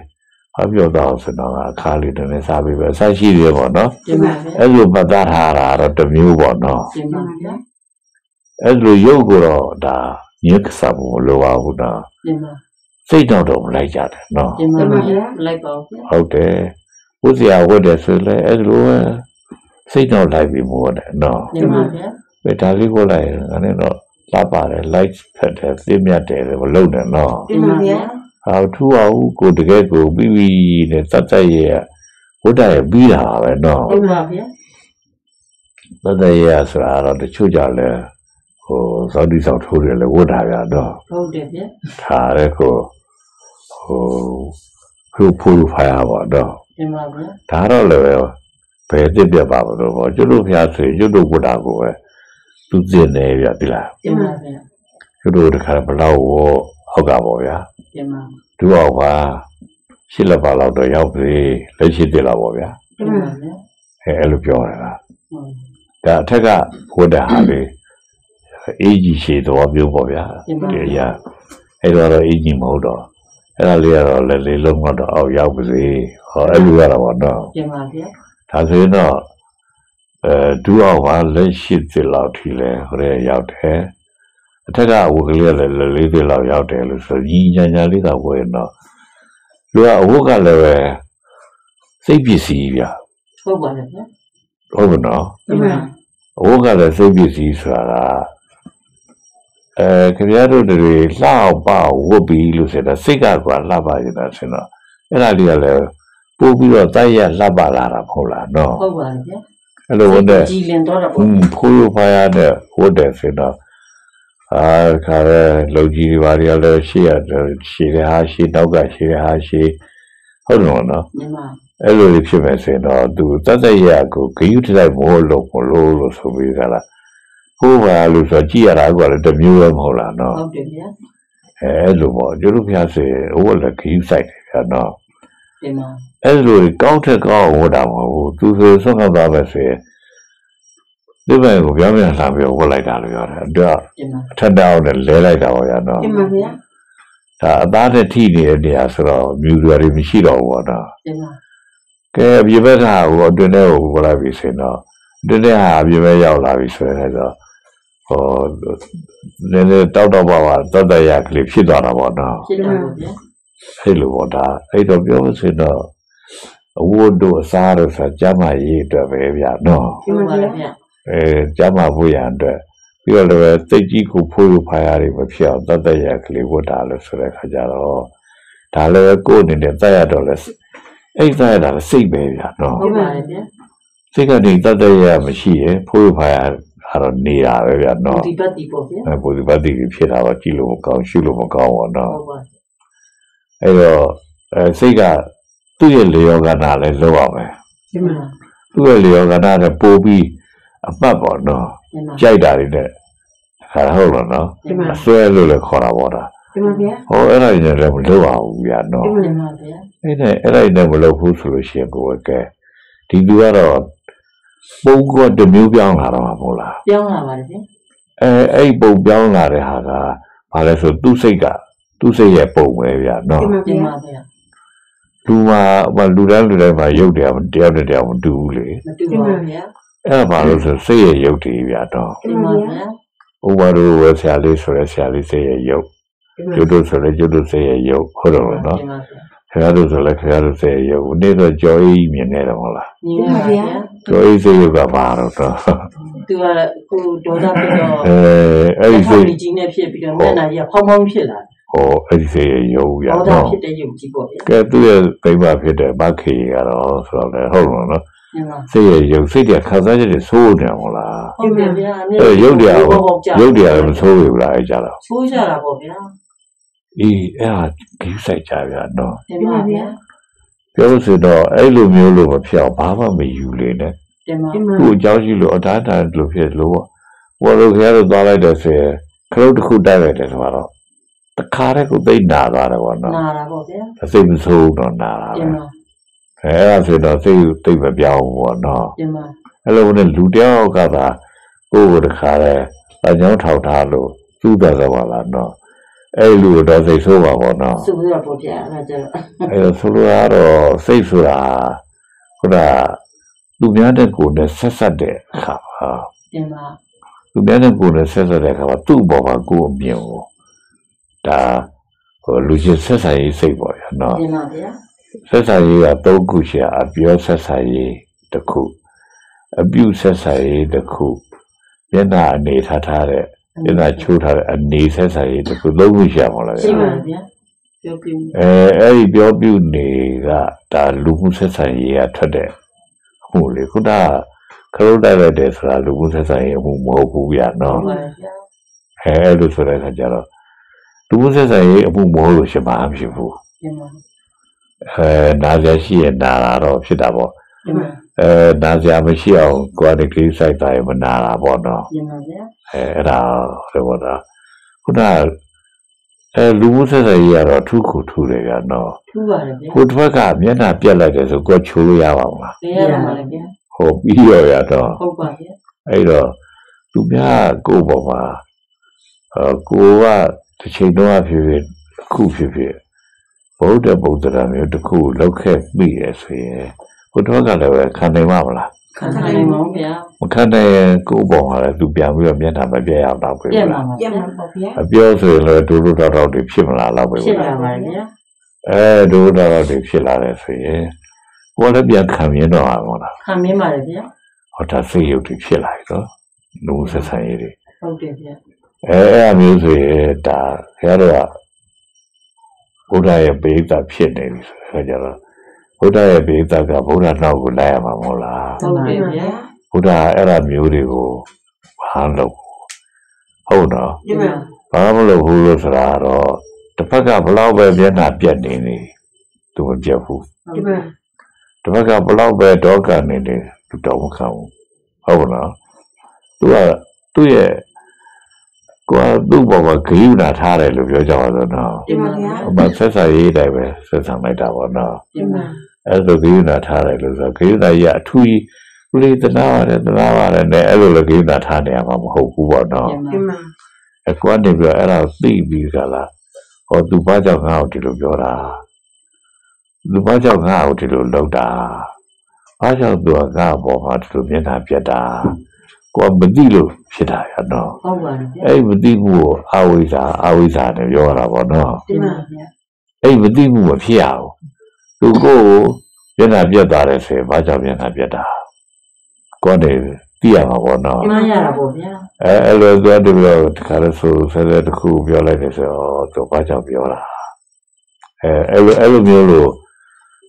ဟအပြောတော့ဆိုတော့အခါလေးတည်းနဲ့စားပြီးပဲအဆက်ရှိသေးပေါ့နော်တင်ပါဗျာအဲ့လိုပတ်သားထားတာတော့တစ်မျိုးပေါ့နော်တင်ပါဗျာအဲ့လိုရုပ်ကိုတော့ဒါညစ်ကစားဖို့မလိုပါဘူးနော်တင်ပါစိတ်တော့တော့မလိုက်ကြတယ်နော်တင်ပါဗျာလိုက်ပါဦးဗျာဟုတ်တယ်ဥစရာဝတ်တယ်ဆိုလဲအဲ့လိုပဲ စိတ်တော့လိုက်ပြီးမို့တယ်နော်တင်ပါဗျာဘယ်ဒါလေးကိုလိုက်ရင်အဲ့တော့လာပါတယ် light ဖက်တယ်သိမြတ်တယ်လို့မလုပ်နဲ့နော်တင်ပါဗျာဟာထူအောင်ကိုတကယ်ကိုပြီးပြီးနဲ့တတ်တတ်ရဲ့ဝတ်တယ်ပြီးတာပဲနော်ဟုတ်ပါဗျာတတ်တတ်ရဲ့ဆိုတာတော့တချို့ကြလဲဟိုစောတိဆောင်ထိုးတယ်လေဝတ်တာပြတော့ဟုတ်တယ်ဗျာဒါလည်းကိုဟိုဖူဖူဖိုင်ရပါတော့တင်ပါဗျာဒါတော့လည်း ဘယ်တစ်ပြတ်ပါမလို့ပေါ့ကျွတ်တို့ဖျားဆွေကျွတ်တို့ဝတ်တာကိုပဲသူစင်နေပြပြီလားတင်ပါဗျာကျွတ်တို့တခါဘလောက်ဝဟုတ်ကပါဗျာတင်ပါဒူအောင်ပါရှစ်လက်ပါလောက်တော့ရောက်ပြီလက်ရှိတက်လာပါဗျာတင်ပါဗျာအဲအဲ့လိုပြောရတာဟုတ်ဒါအထက်ကဝတ်တဲ့ဟာလေးအေးကြီးရှည်တော့ပြောပေါ့ဗျာဒီအရာအဲ့တော့တော့အေးကြီးမဟုတ်တော့အဲ့ဒါလေးကတော့လက်လေးလုံးတော့အောက်ရောက်ပါစေဟောအဲ့လိုရတာပေါ့နော်တင်ပါဗျာ ဒါဆိုရင်တော့အဲဒူအောင်ပါလက်ရှိတက်လောက်ထိလဲဟိုရဲရောက်တယ်အထက်ကဝတ်ကလေးလည်းလက်လေးတက်လောက်ရောက်တယ်လို့ဆိုညီညာညာလေးကဝယ်တော့လူကအဝတ်ကလည်းပဲစိတ်ပစ္စည်းဗျာဟုတ်ပါတယ်ဗျာဟုတ်ကဲ့နော်တင်ပါအဝတ်ကလည်းစိတ်ပစ္စည်းဆိုတာကအဲခင်ဗျားတို့တွေလှအောင်ပါဝတ်ပြီးလို့ဆိုတာစိတ်ကကွာလှပါနေတာဆင်တော့အဲ့ဒါလေးကလည်း ပို့ပြီးတော့တိုက်ရလှပလာတာမဟုတ်လားနော်ဟုတ်ပါတယ်ဗျာအဲ့လိုဝန်တဲ့ကြည်လင်တော့တာอืပေါ့มဖိုးရဖားရတဲ့ဝတ်တယ်ဆင်တော့အာခါရဲလုံကြီးတွေဘာတွေလည်းရှေ့ရတယ်ရှေ့တဲ့ဟာရှေ့နောက်ကရှေ့တဲ့ဟာရှေ့ဟုတ်တယ်နော်တင်ပါအဲ့လိုလေးဖြစ်မယ်ဆိုရင်တော့သူတတ်တရကိုဂယုတလိုက်မို့လို့မလို့လို့ဆိုပြီးကြလားဟိုးပါလို့ဆိုကြည့်ရတာကလည်းတစ်မျိုးပဲမဟုတ်လားနော်ဟုတ်တယ်ဗျာအဲအဲ့လိုပေါ့ကျတို့ဖျားစေဟိုလည်းဂယုဆိုင်တယ်ဗျာနော် တင်ပါအဲ့လိုကောင်းထက်ကောင်းဝတ်တာမဟုတ်ဘူးသူဆိုဆုံးသွားပဲဆိုရင်ဒီဘက်ကိုပြောင်းပြန်လှမ်းပြီးဝတ်လိုက်တာလို့ပြောတယ်အတွက်တင်ပါအထက်တောင်းနဲ့လဲလိုက်တာပေါ့ဗျာနော်တင်ပါဗျာဒါအသားနဲ့ထိနေတဲ့နေရာဆိုတော့မြူရွယ်တွေမရှိတော့ဘူးပေါ့နော်တင်ပါကဲအပြင်ဘက်ကဟိုအတွင်းထဲကိုဝင်လာပြီဆိုရင်တော့အတွင်းထဲဟာအပြင်ဘက်ရောက်လာပြီဆိုရင်လည်းတော့ဟိုနည်းနည်းတောက်တော့ပါပါတတ်တရကလေးဖြစ်သွားတာပေါ့နော်ဖြစ်တာပေါ့ဗျာ အဲ့လိုပေါ့ဒါအဲ့တော့ပြောလို့ဆိုရင်တော့အဝတ်တို့အစားတို့ဆိုကြမ်းမရေးအတွက်ပဲဗျာနော်ဟုတ်ပါတယ်ဗျာအဲကြမ်းမဖို့ရန်အတွက်ပြီးတော့လည်းစိတ်ကြီးကိုဖိုးလို့ဖားရတယ်မဖြစ်အောင်တတ်တရကလေးဝတ်တာလို့ဆိုတဲ့ခါကျတော့ဒါလည်းကိုယ်အနေနဲ့တတ်ရတော့လဲအဲ့တတ်ရတာလည်းစိတ်ပဲဗျာနော်ဟုတ်ပါတယ်ဗျာစိတ်ကနေတတ်တရမရှိရင်ဖိုးလို့ဖားရကတော့နေတာပဲဗျာနော်ဒီပတ်ဒီပေါ့ဗျာအဲပူဒီပတ်တိဖြစ်တာတော့ကြည့်လို့မကောင်းရှုလို့မကောင်းပါတော့ဟုတ်ပါ အဲ့တော့အဲစိတ်ကသူ့ရဲ့လေယောကနာလည်းလောက်အောင်မယ်တင်ပါသူ့ရဲ့လေယောကနာနဲ့ပို့ပြီးအပတ်ပေါ့နော်တင်ပါကြိုက်တာတွေနဲ့ခါဟုတ်လို့နော်တင်ပါအစွဲလို့လည်းခေါ်တာပေါ့ဒါတင်ပါဗျာဟောအဲ့ဒါကြီးလည်းမလုပ်အောင်ဘူးဗျာနော်တင်ပါဗျာအဲ့ဒါအဲ့ဒါကြီးလည်းမလုပ်ဘူးဆိုလို့ရှိရင်ကိုယ်ကဲဒီသူကတော့ပုံကတစ်မျိုးပြောင်းလာတော့မှာမဟုတ်လားပြောင်းလာပါတယ်ဗျာအဲအဲ့ဒီပုံပြောင်းလာတဲ့ဟာကဘာလဲဆိုသူ့စိတ်က သူ့စိတ်ရဲ့ပုံပဲဗျာနော်တင်ပါတင်ဗျာပါဗျာလူမှာဟိုလူတိုင်းလူတိုင်းမှာရုပ်တရားတယောက်နဲ့တယောက်မတူဘူးလေမတူပါဗျာအဲ့ဒါဘာလို့ဆိုစိတ်ရဲ့ရုပ်တည်ဗျာတော့တင်ပါဗျာဥပမာတို့ဝယ်ဆရာလေးဆိုရဲဆရာလေးစိတ်ရဲ့ရုပ်တင်ပါကျွတ်တို့ဆိုလဲကျွတ်တို့စိတ်ရဲ့ရုပ်ဟုတ်တယ်လို့နော်တင်ပါဗျာခင်ဗျားတို့ဆိုလဲခင်ဗျားတို့စိတ်ရဲ့ရုပ်နေ့တော့ကြော်အေးမြင်နေတယ်မဟုတ်လားညီမပါဗျာကြော်အေးစိတ်ရုပ်ကဘာတော့တော့သူကကိုဒေါသဖြစ်တော့အဲအဲ့ဒီစိတ်ကြီးနဲ့ဖြစ်ပြီးတော့မျက်နှာကြီးကဖောင်းဖောင်းဖြစ်လာ ဟောအဲ့ဒီစိတ်ရဲ့ရုပ်ဗျာဒေါသတော့ဖြစ်တဲ့ယုတ်ကြီးပေါ့ဗျာကဲသူ့ရဲ့ပိမဖြစ်တဲ့မခေကတော့ဆိုတော့လေဟုတ်လို့နော်ညီမစိတ်ရဲ့ရုပ်စိတ်တဲ့ခံစားချက်တွေဆိုးနေမလားဟုတ်တယ်ဗျာအဲရုပ်တရားကိုရုပ်တရားလည်းမဆိုးဘူးလားအဲ့ကြတော့ဆိုးကြတာပေါ့ဗျာအေးအဲ့ဒါကိစ္စကြဗျာနော်တင်ပါဗျာပြောလို့ဆိုတော့အဲ့လိုမျိုးလို့မဖြစ်အောင်ဘာမှမယူလေနဲ့တင်ပါတင်ပါသူ့အကြောင်းရှိလို့အတားတာလို့ဖြစ်လို့ဘောလို့ခင်ဗျားတို့သွားလိုက်တဲ့ဆိုရင်ခလုတ်တစ်ခုတိုက်လိုက်တယ်ဆိုတော့ တခါတည်းကိုသိမ့်နာသွားတယ်ပေါ့နော်နာတာပေါ့ဗျာအစိတ်မဆိုးတော့နာတာတပဲင်ပါအဲအဲ့ဒါဆိုတော့စိတ်သိမ့်မပြောင်းဘူးပေါ့နော်တင်ပါအဲ့လိုနဲ့လူတယောက်ကသာကိုယ့်ကိုယ်တခါတည်းအကြောင်းထောက်ထားလို့သူ့တော်တော့ပါလားနော်အဲ့လူတော့စိတ်ဆိုးပါပေါ့နော်ဆိုတော့ပေါ့ဗျာအဲ့ဒါကြတော့အဲ့တော့ဆိုလိုတာကတော့စိတ်ဆိုတာခုနကလူများတဲ့ကိုယ်နဲ့ဆက်ဆက်တဲ့အခါဟာတင်ပါလူများတဲ့ကိုယ်နဲ့ဆက်ဆက်တဲ့အခါမှာသူ့ဘောမှာကိုယ်အမြင်ကို ဒါဟိုလူချင်းဆက်ဆံရေးစိတ်ပေါ့ရနော်တင်ပါဗျာဆက်ဆံရေးက၃ခုရှိတာအပြောဆက်ဆံရေးတစ်ခုအပြုဆက်ဆံရေးတစ်ခုမျက်နှာအနေထားထားတဲ့မျက်နှာချိုးထားတဲ့အနေဆက်ဆံရေးတစ်ခုသုံးခုရှိရမှာလားဗျာရှိပါဗျာပြောပြအဲအဲ့ဒီပြောပြုနေကဒါလူမှုဆက်ဆံရေးကထွက်တဲ့အမှုလေခုနကခရုတ်တိုက်လိုက်တယ်ဆိုတာလူမှုဆက်ဆံရေးအမှုမဟုတ်ဘူးဗျာနော်ပါဗျာအဲအဲ့လိုဆိုတဲ့အခါကျတော့ လူမှုဆက်ဆံရေးအမှုမဟုတ်လို့ရှိမှမဖြစ်ဘူးတင်ပါအဲနားစရာရှိရင်နာတာတော့ဖြစ်တာပေါ့တင်ပါအဲနားစရာမရှိအောင်ကိုယ်ကနေကိစ္စဆိုင်တိုင်းမနာတာပေါ့နော်တင်ပါဗျာအဲအဲ့ဒါဟိုဘောတာခုနကအဲလူမှုဆက်ဆံရေးကတော့ထူးခုထူးတယ်ကနော်ထူးပါတယ်ဗျာဟိုတစ်ဖက်ကမျက်နှာပြက်လိုက်တယ်ဆိုကိုယ်ချိုးလို့ရပါမလားလေရပါမှာလေဗျာဟိုပြီးရောရတော့ဟုတ်ပါဗျာအဲ့တော့သူများကိုယ့်ဘောမှာအဲကိုက တစ်ချိန်တော့ဖြစ်ဖြစ်အခုဖြစ်ဖြစ်ဘုဒ္ဓဗုဒ္ဓရာမျိုးတစ်ခုလောက်ခဲ့ပြီရဆိုရင်ဘုဒ္ဓကလည်းပဲခံနိုင်မှာမလားခံနိုင်ပါဦးဗျာမခံနိုင်ရင်ကိုယ့်ဘောမှာလည်းသူပြန်ပြီးတော့မျက်နှာမပြက်ရအောင်တော့ပဲပြက်မပါလားမှာပြဗျာတ်မှာပေါ့ဗျာအပြောဆိုရင်လည်းဒုဒုတော်တော်တွေဖြစ်မလာတော့ဘူးဖြစ်လားလာပါတယ်ဗျာအဲဒုဒုတော်တော်တွေဖြစ်လာတယ်ဆိုရင်ကိုယ်လည်းပြန်ခံမြင်တော့အောင်မလားခံမင်းပါတယ်ဗျာဟောဒါစိတ်ရုပ်တွေဖြစ်လာပြီနော်လူဆက်ဆံရေးတွေဟုတ်တယ်ဗျာ အဲအဲ့အမျိုးဆိုရင်ဒါခရတော့ဘုရားရဲ့ပိဋကဖြစ်နေပြီဆိုတော့ကြတော့ဘုရားရဲ့ပိဋကကဘုရားနောက်ကိုလိုက်ရမှာမဟုတ်လားဟုတ်တယ်ဗျာဘုရားအဲ့အမျိုးတွေကိုဘာလို့ဟုတ်တော့ဒီမှာဘာမလို့ဘူးလို့ဆိုတာတော့တစ်ဖက်ကဘလောက်ပဲမျက်နှာပြက်နေနေသူမပြတ်ဘူးဒီမှာတစ်ဖက်ကဘလောက်ပဲဒေါကနေနေသူတော့မခံဘူးဟုတ်လားသူကသူ့ရဲ့ ကိုယ်ကသူ့ဘောမှာဂိယူနာထားတယ်လို့ပြောကြပါတော့နော်ဒီမှာဗျာအမဆက်ဆံရေးတိုင်းပဲဆက်ဆံလိုက်တာပေါ့နော်တင်ပါအဲ့လိုဂိယူနာထားတယ်လို့ဆိုဂိယူနာကြီးအထူးကြီးလူလေးတနာပါတယ်တနာပါတယ်နဲ့အဲ့လိုလည်းဂိယူနာထားနေရမှာမဟုတ်ဘူးပေါ့နော်တင်ပါဒီမှာအကွာနေပြီးတော့အဲ့ဒါသိပြီးကြလားဟောသူဘာကြောင့်ငါ့ကိုဒီလိုပြောတာသူဘာကြောင့်ငါ့ကိုဒီလိုလုပ်တာဘာကြောင့်သူကငါ့အပေါ်မှာဒီလိုမျက်နှာပြတ်တာ ကိုယ်မသိလို့ဖြစ်တာရနော်ဟုတ်ပါတယ်ဗျာအဲ့မသိမှုကိုအဝိဇ္ဇာအဝိဇ္ဇာနဲ့ပြောရတာပေါ့နော်တင်ပါဗျာအဲ့မသိမှုမဖြစ်ရဘူးသူကိုယ်ကိုမျက်နှာပြတ်သွားတယ်ဆိုရင်ဘာကြောင့်မျက်နှာပြတ်တာကိုယ်နေသိရမှာပေါ့နော်မှန်ရတာပေါ့ဗျာအဲအဲ့လိုသွားတယ်ပြောတခါလဲဆိုဆဲဆဲတစ်ခုပြောလိုက်တယ်ဆိုတော့သူဘာကြောင့်ပြောတာအဲအဲ့လိုအဲ့လိုမျိုးလို့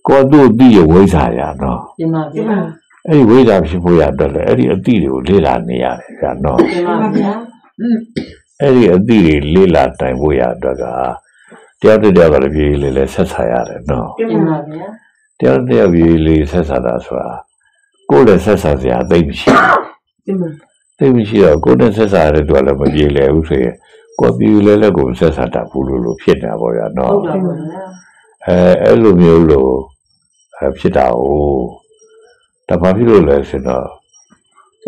ကိုယ်သူ့အတိရဝိဇ္ဇာရနော်တင်ပါဒီဗျာမှာ အဲ့ဒီဝိဇ္ဇာဖြစ်ဖို့ရတော့လေအဲ့ဒီအတိတွေကိုလေ့လာနေရတယ်ဗျာနော် တင် ဒီ ပါ မှာ ဗျာ ဗျာอืม အဲ့ဒီအတိတွေလေ့လာတိုင်ဖို့ရတော့ကတယောက်တစ်ယောက်ကလည်းပြေးလေးလေးဆက်ဆံရတယ်နော် ဒီ တင် မှာ ပါဗျာ တယောက်တစ်ယောက်ပြေးလေးဆက်ဆံတာဆိုတာကိုယ်လည်းဆက်ဆံစရာအသိမရှိဘူး ဒီမှာ သိမရှိတော့ကိုယ်နဲ့ဆက်ဆံရတဲ့သူကလည်းမပြေလဲဘူးဆိုရင်ကိုယ်ပြေလဲလဲကိုယ်ဆက်ဆံတတ်ဘူးလို့လို့ဖြစ်နေတာပေါ့ဗျာနော် ဟုတ်တာပေါ့ဗျာ အဲအဲ့လိုမျိုးလို့အဲဖြစ်တာ哦 ဒါဘာဖြစ်လို့လဲဆိုတော့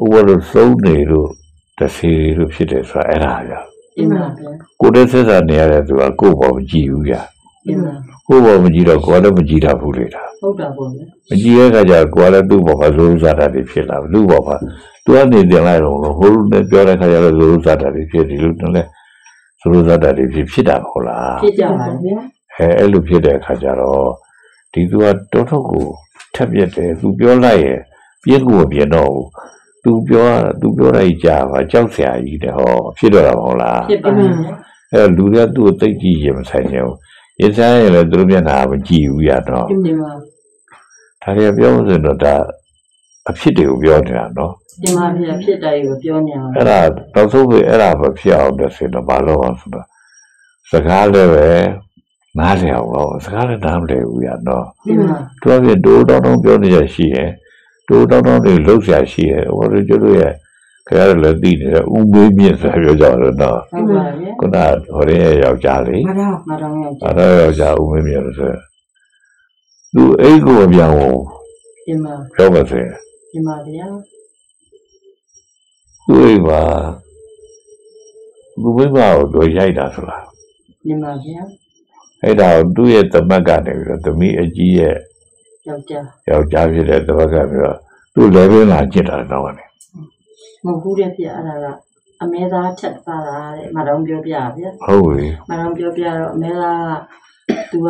ဥပဒေသုံးနေလို့တစ်စီလို့ဖြစ်တယ်ဆိုတာအဲ့ဒါဗျာတင်ပါဗျာကိုယ်နဲ့ဆက်ဆံနေရတဲ့သူကကိုယ့်ဘောမကြည့်ဘူးဗျာတင်ပါကိုယ့်ဘောမကြည့်တော့ကိုယ်လည်းမကြည့်တတ်ဘူးလေဒါဟုတ်တာပေါ့ဗျာမကြည့်တဲ့အခါကျတော့ကိုယ်လည်းသူ့ဘောမှာဇိုးစားတာတွေဖြစ်လာလူ့ဘောမှာသူကနေတင်လိုက်တော့ဟိုလူနဲ့ပြောတဲ့အခါကျတော့ဇိုးစားတာတွေဖြစ်ဒီလူနဲ့လည်းဇိုးစားတာတွေဖြစ်ဖြစ်တာမဟုတ်လားဖြစ်ကြဒီပါမှာဗျာဗျာအဲအဲ့လိုဖြစ်တဲ့အခါကျတော့ဒီသူကတော်တော်ကို ထက်ပြက်တယ်သူပြောလိုက်ရဲ့ပြင်းကိုမပြင်းတော့ဘူးသူပြောသူပြောလိုက်ကြပါကြောက်စရာကြီးတယ်ဟောဖြစ်တော့တာမဟုတ်လားဖြစ်ပါဗျာအဲ့တော့လူတွေကသူ့ကိုသိကြည့်ရင်မဆိုင်ချင်ဘူးရစားရင်လည်းသူတို့မျက်နှာမကြည့်ဘူးရတော့တင်ပါဒါတွေပြောလို့ဆိုတော့ဒါအဖြစ်တွေကိုပြောနေတာနော်တင်ပါဗျာဖြစ်တယ်ကိုပြောနေအောင်အဲ့ဒါတော့ဆိုပြီးအဲ့ဒါပဲဖြစ်အောင်တဲ့ဆိုတော့ဘာလို့အောင်ဆိုတော့စကားလည်းပဲ နားလည်အောင်လို့စကားလည်းနားမလည်ဘူးရတော့တင်ပါသူကပြတိုးတောင်းတောင်းပြောနေရရှိရဲ့တိုးတောင်းတောင်းတွေလှုပ်ရှားရှိရဲ့ဟိုလိုကျတို့ရဲ့ခင်ဗျားတို့လည်းသိနေတယ်ဥမေးမြင့်ဆိုပြောကြတော့နော်ဟုတ်ပါဗျာခုနဟိုရင်းရဲ့ယောက်ျားလေးမတော့မတော်ရောက်ကြအဲ့တော့ယောက်ျားဥမေးမြင့်လို့ဆိုသူအိတ်ကိုမပြောင်းဘူးတင်ပါပြောပါစေတင်ပါဗျာသူ့အိမ်မှာသူမိမကိုတို့ရိုက်တာဆိုလားနေပါဗျာ အဲ့ဒါကိုသူ့ရဲ့သမက်ကနေပြီးတော့သမီးအကြီးရဲ့ယောက်ျားယောက်ျားဖြစ်တဲ့သမက်ကပြီးတော့သူ့ level လာကြည့်တာတော့ကနေမဟုတ်ဘူးတဲ့ဗျာအဲ့ဒါကအမဲသားချက်သားတာတဲ့မတော်ပြောပြဗျာဟုတ်ပြီမတော်ပြောပြတော့အမဲသားကသူက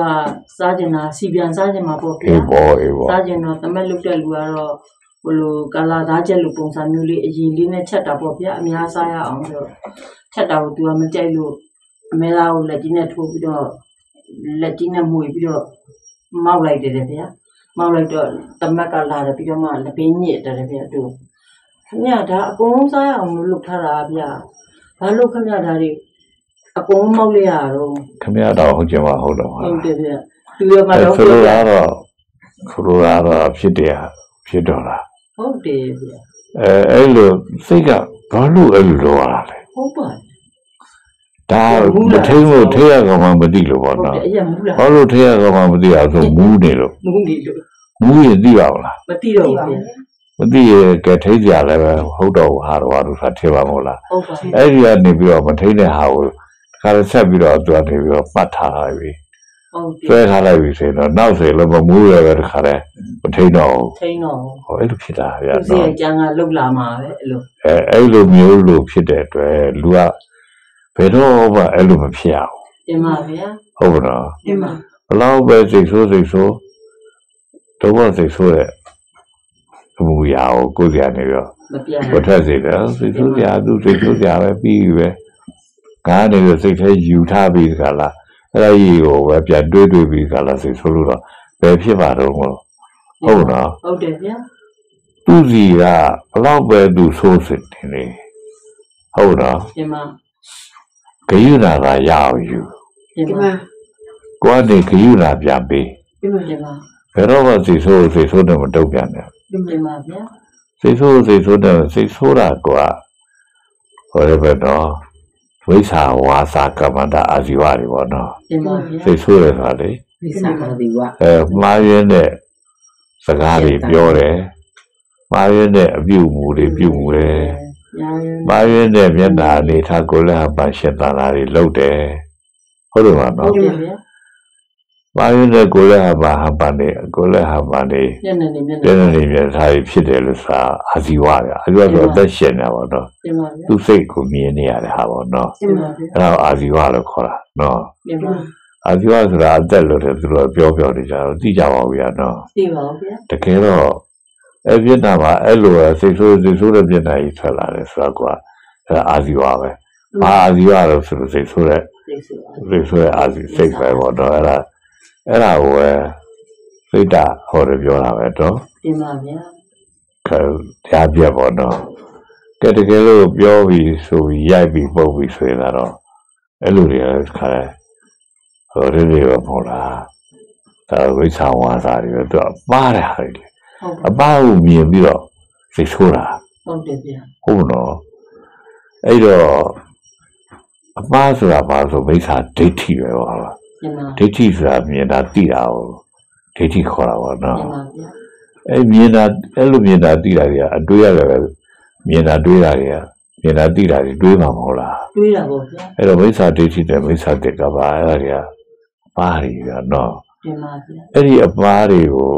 စားကျင်တာစီပြန်စားကျင်မှာပေါ့ဗျာအေးပေါ်အေးပေါ်စားကျင်တော့တမက်လုတ်တဲ့လူကတော့ဘလိုကာလာသားချက်လူပုံစံမျိုးလေးအရင်လေးနဲ့ချက်တာပေါ့ဗျာအများစားရအောင်ဆိုတော့ချက်တာကိုသူကမကြိုက်လို့အမဲသားကိုလက်ကြီးနဲ့ထိုးပြီးတော့ လက်ကြီးနဲ့မှုပြီးတော့မောက်လိုက်တယ်တဲ့ဗျာမောက်လိုက်တော့တမက်ကလာတယ်ပြီးတော့မှလက်ပင်းညစ်တယ်တဲ့ဗျာသူခင်ဗျာဒါအကုန်လုံးစားရအောင်လို့လုပ်ထားတာဗျာဘာလို့ခင်ဗျာဒါတွေအကုန်လုံးမောက်လိုက်ရတော့ခမရတော့ဟုတ်ကြမှာဟုတ်တော့ပါဟုတ်တယ်ဗျာသူရမအဲတော့ဆိုပြောလိုပြတာတော့ဆိုလိုတာတော့ဖြစ်တယ်ဟာဖြစ်တော့လားဟုတ်တယ်ဗျာအဲအဲ့လိုစိတ်ကဘာလို့အဲ့လိုလုပ်ရတာလဲဟုတ်ပါတယ် ဒါမထိန်လို့ထိရကောင်မှမသိလို့ပေါ့ဟုတ်တနော်ယ်အရင်မူလားဘာလို့ထိရကောင်မှမသိအောင်ဆိုမူးနေလို့မူနေလို့မူးရင်သိပါမလားမတိတော့ဘူးဗျာမသိရကဲထိကြလည်းပဲဟုတ်တော့ဟာတော့ဟာလို့ဆိုထေပါမို့လားဟုတ်ပါတယ်အဲ့ဒီကနေပြီးတော့မထိန်တဲ့ဟာကိုခါရဆက်ပြီးတော့သူကနေပြီးတော့ပတ်ထားလိုက်ပြီဟုတ်တဆွဲယ်ထားလိုက်ပြီဆိုရင်တော့နောက်ဆိုရင်လည်းမမူးရပဲတခါတည်းမထိန်တော့ဘူးထိန်းတော့ဟောအဲ့လိုဖြစ်တာဗျာသူစီနော်ရဲ့ကျန်ကလုတ်လာမှာပဲအဲ့လိုအဲအဲ့လိုမျိုးလို့ဖြစ်တဲ့အတွက်လူက ဘယ်တော့မှအဲ့လိုမဖြစ်အောင်တင်ပါဗျာဟုတ်ပါတော့တင်ပါဘလောက်ပဲစိတ်ဆိုးစိတ်ဆိုးတော့စိတ်ဆိုးတဲ့အမှုရာကိုကိုယ်စရာနေတော့မပြတ်ဘတ်ထက်စေတယ်စိတ်ဆိုးစရာသူစိတ်ဆိုးစရာပဲပြီးပြီပဲငါနေပြီးစိတ်ထဲယူထားပြီးကြလားအဲ့ဒါကြီးကိုပဲပြန်တွေးတွေးပြီးကြလားစိတ်ဆိုးလို့တော့ဘယ်ဖြစ်ပါတော့မလို့ဟုတ်နော်ဟုတ်တယ်ဗျာသူစီကဘလောက်ပဲသူဆိုးစစ်နေလေဟုတ်နော်တင်ပါ ဂယုဏသာရအောင်ယူတင်ဒီပါမှာကိုကနေဂယုဏပြန်ပေးဒီမှာတင်ပါဘယ်တော့မှစိတ်ဆိုးစိတ်ဆိုးတယ်မတုတ်ပြန်နဲ့ဒီမှာတင်ပါဗျာစိတ်ဆိုးစိတ်ဆိုးတယ်စိတ်ဆိုးတာကွာဟောရပဲတော့ဝိသဝါစာကမ္မန္တအာဇီဝတွေပေါ့နော်တင်ပါဗျာစိတ်ဆိုးတယ်ဆိုတာလေဒီစားပါဒီဝအဲမှားရင်းတဲ့စကားတွေပြောတယ်မှားရင်းတဲ့အပြုအမူတွေပြုမှုတယ်ညာရင် မှားရင်းတဲ့မျက်နှာအနေထားကိုလည်းအပရှင်သာနာတွေလုပ်တယ်ဟုတ်တယ်မဟုနော်တ်တယ်ဗျာမှားရင်းတဲ့ကိုလည်းအပဟပန်နေကိုလည်းဟပန်နေညနေနေမျက်တနှာည်းနေမြဲထားပြီးဖြစ်တယ်လို့ဆိုတာအာဇီဝရအာဇီဝဆိုအသက်ရှင်နေတာပေါ့နော်တင်ပါဗျာသူစိတ်ကိုမြင်နေရတဲ့ဟာပေါ့နော်တင်ပါဗျာအဲ့ဒါကိုအာဇီဝလို့ခေါ်တာနော်တင်ပါအာဇီဝဆိုတာအသက်လို့တယ်သူတို့ကပြောပြောနေကြတော့သိကြပါဘူးဗျာနော်သိပါဦးဗျာတကယ်တော့ အဲ့ပြစ်နာမှာအဲ့လိုပဲစိတ်ဆိုးစိတ်ဆိုးတဲ့ပြစ်နာကြီးထွက်လာတယ်ဆိုတော့ကွာအဲ့ဒါအာဇီဝပဲဘာအာဇီဝလို့ဆိုလို့စိတ်ဆိုးတဲ့သိဆိုပါစိတ်ဆိုးတဲ့အာဇီစိတ်ပဲပေါ့နော်အဲ့ဒါအဲ့ဒါကိုပဲစိတ်ဓာတ်ဟောတယ်ပြောတာပဲတော့တင်ပါဗျာခရားပြက်ပေါ့နော်ကဲတကယ်လို့ပြောပြီးဆိုပြီးရိုက်ပြီးပုတ်ပြီးဆိုရင်တော့အဲ့လိုတွေကခါတယ်ဟိုတွေတွေပဲမဟုတ်လားဒါဝိသဝါစာတွေတော့သူကပါးတယ်ဟာလေဟုတ် အပားကိုမြင်ပြီးတော့စိတ်ဆိုးတာဟုတ်တယ်ဗျာဟုတ်နော်အဲ့တော့အပားဆိုတာဘာဆိုမိစ္ဆာဒိဋ္ဌိပဲဟုတ်လားတင်ပါဒိဋ္ဌိဆိုတာမြင်တာသိတာကိုဒိဋ္ဌိခေါ်တာပေါ့နော်တင်ပါဗျာအဲ့မြင်တာအဲ့လိုမြင်တာသိတာတွေကအတွေးရတယ်ပဲမြင်တာတွေးတာတွေကမြင်တာသိတာတွေတွေးမှာမဟုတ်လားတွေးတာပေါ့ဗျာအဲ့တော့မိစ္ဆာဒိဋ္ဌိနဲ့မိစ္ဆာတက်ကပါအဲ့ဒါတွေကပါးရီကနော်တင်ပါဗျာအဲ့ဒီအပါးတွေကို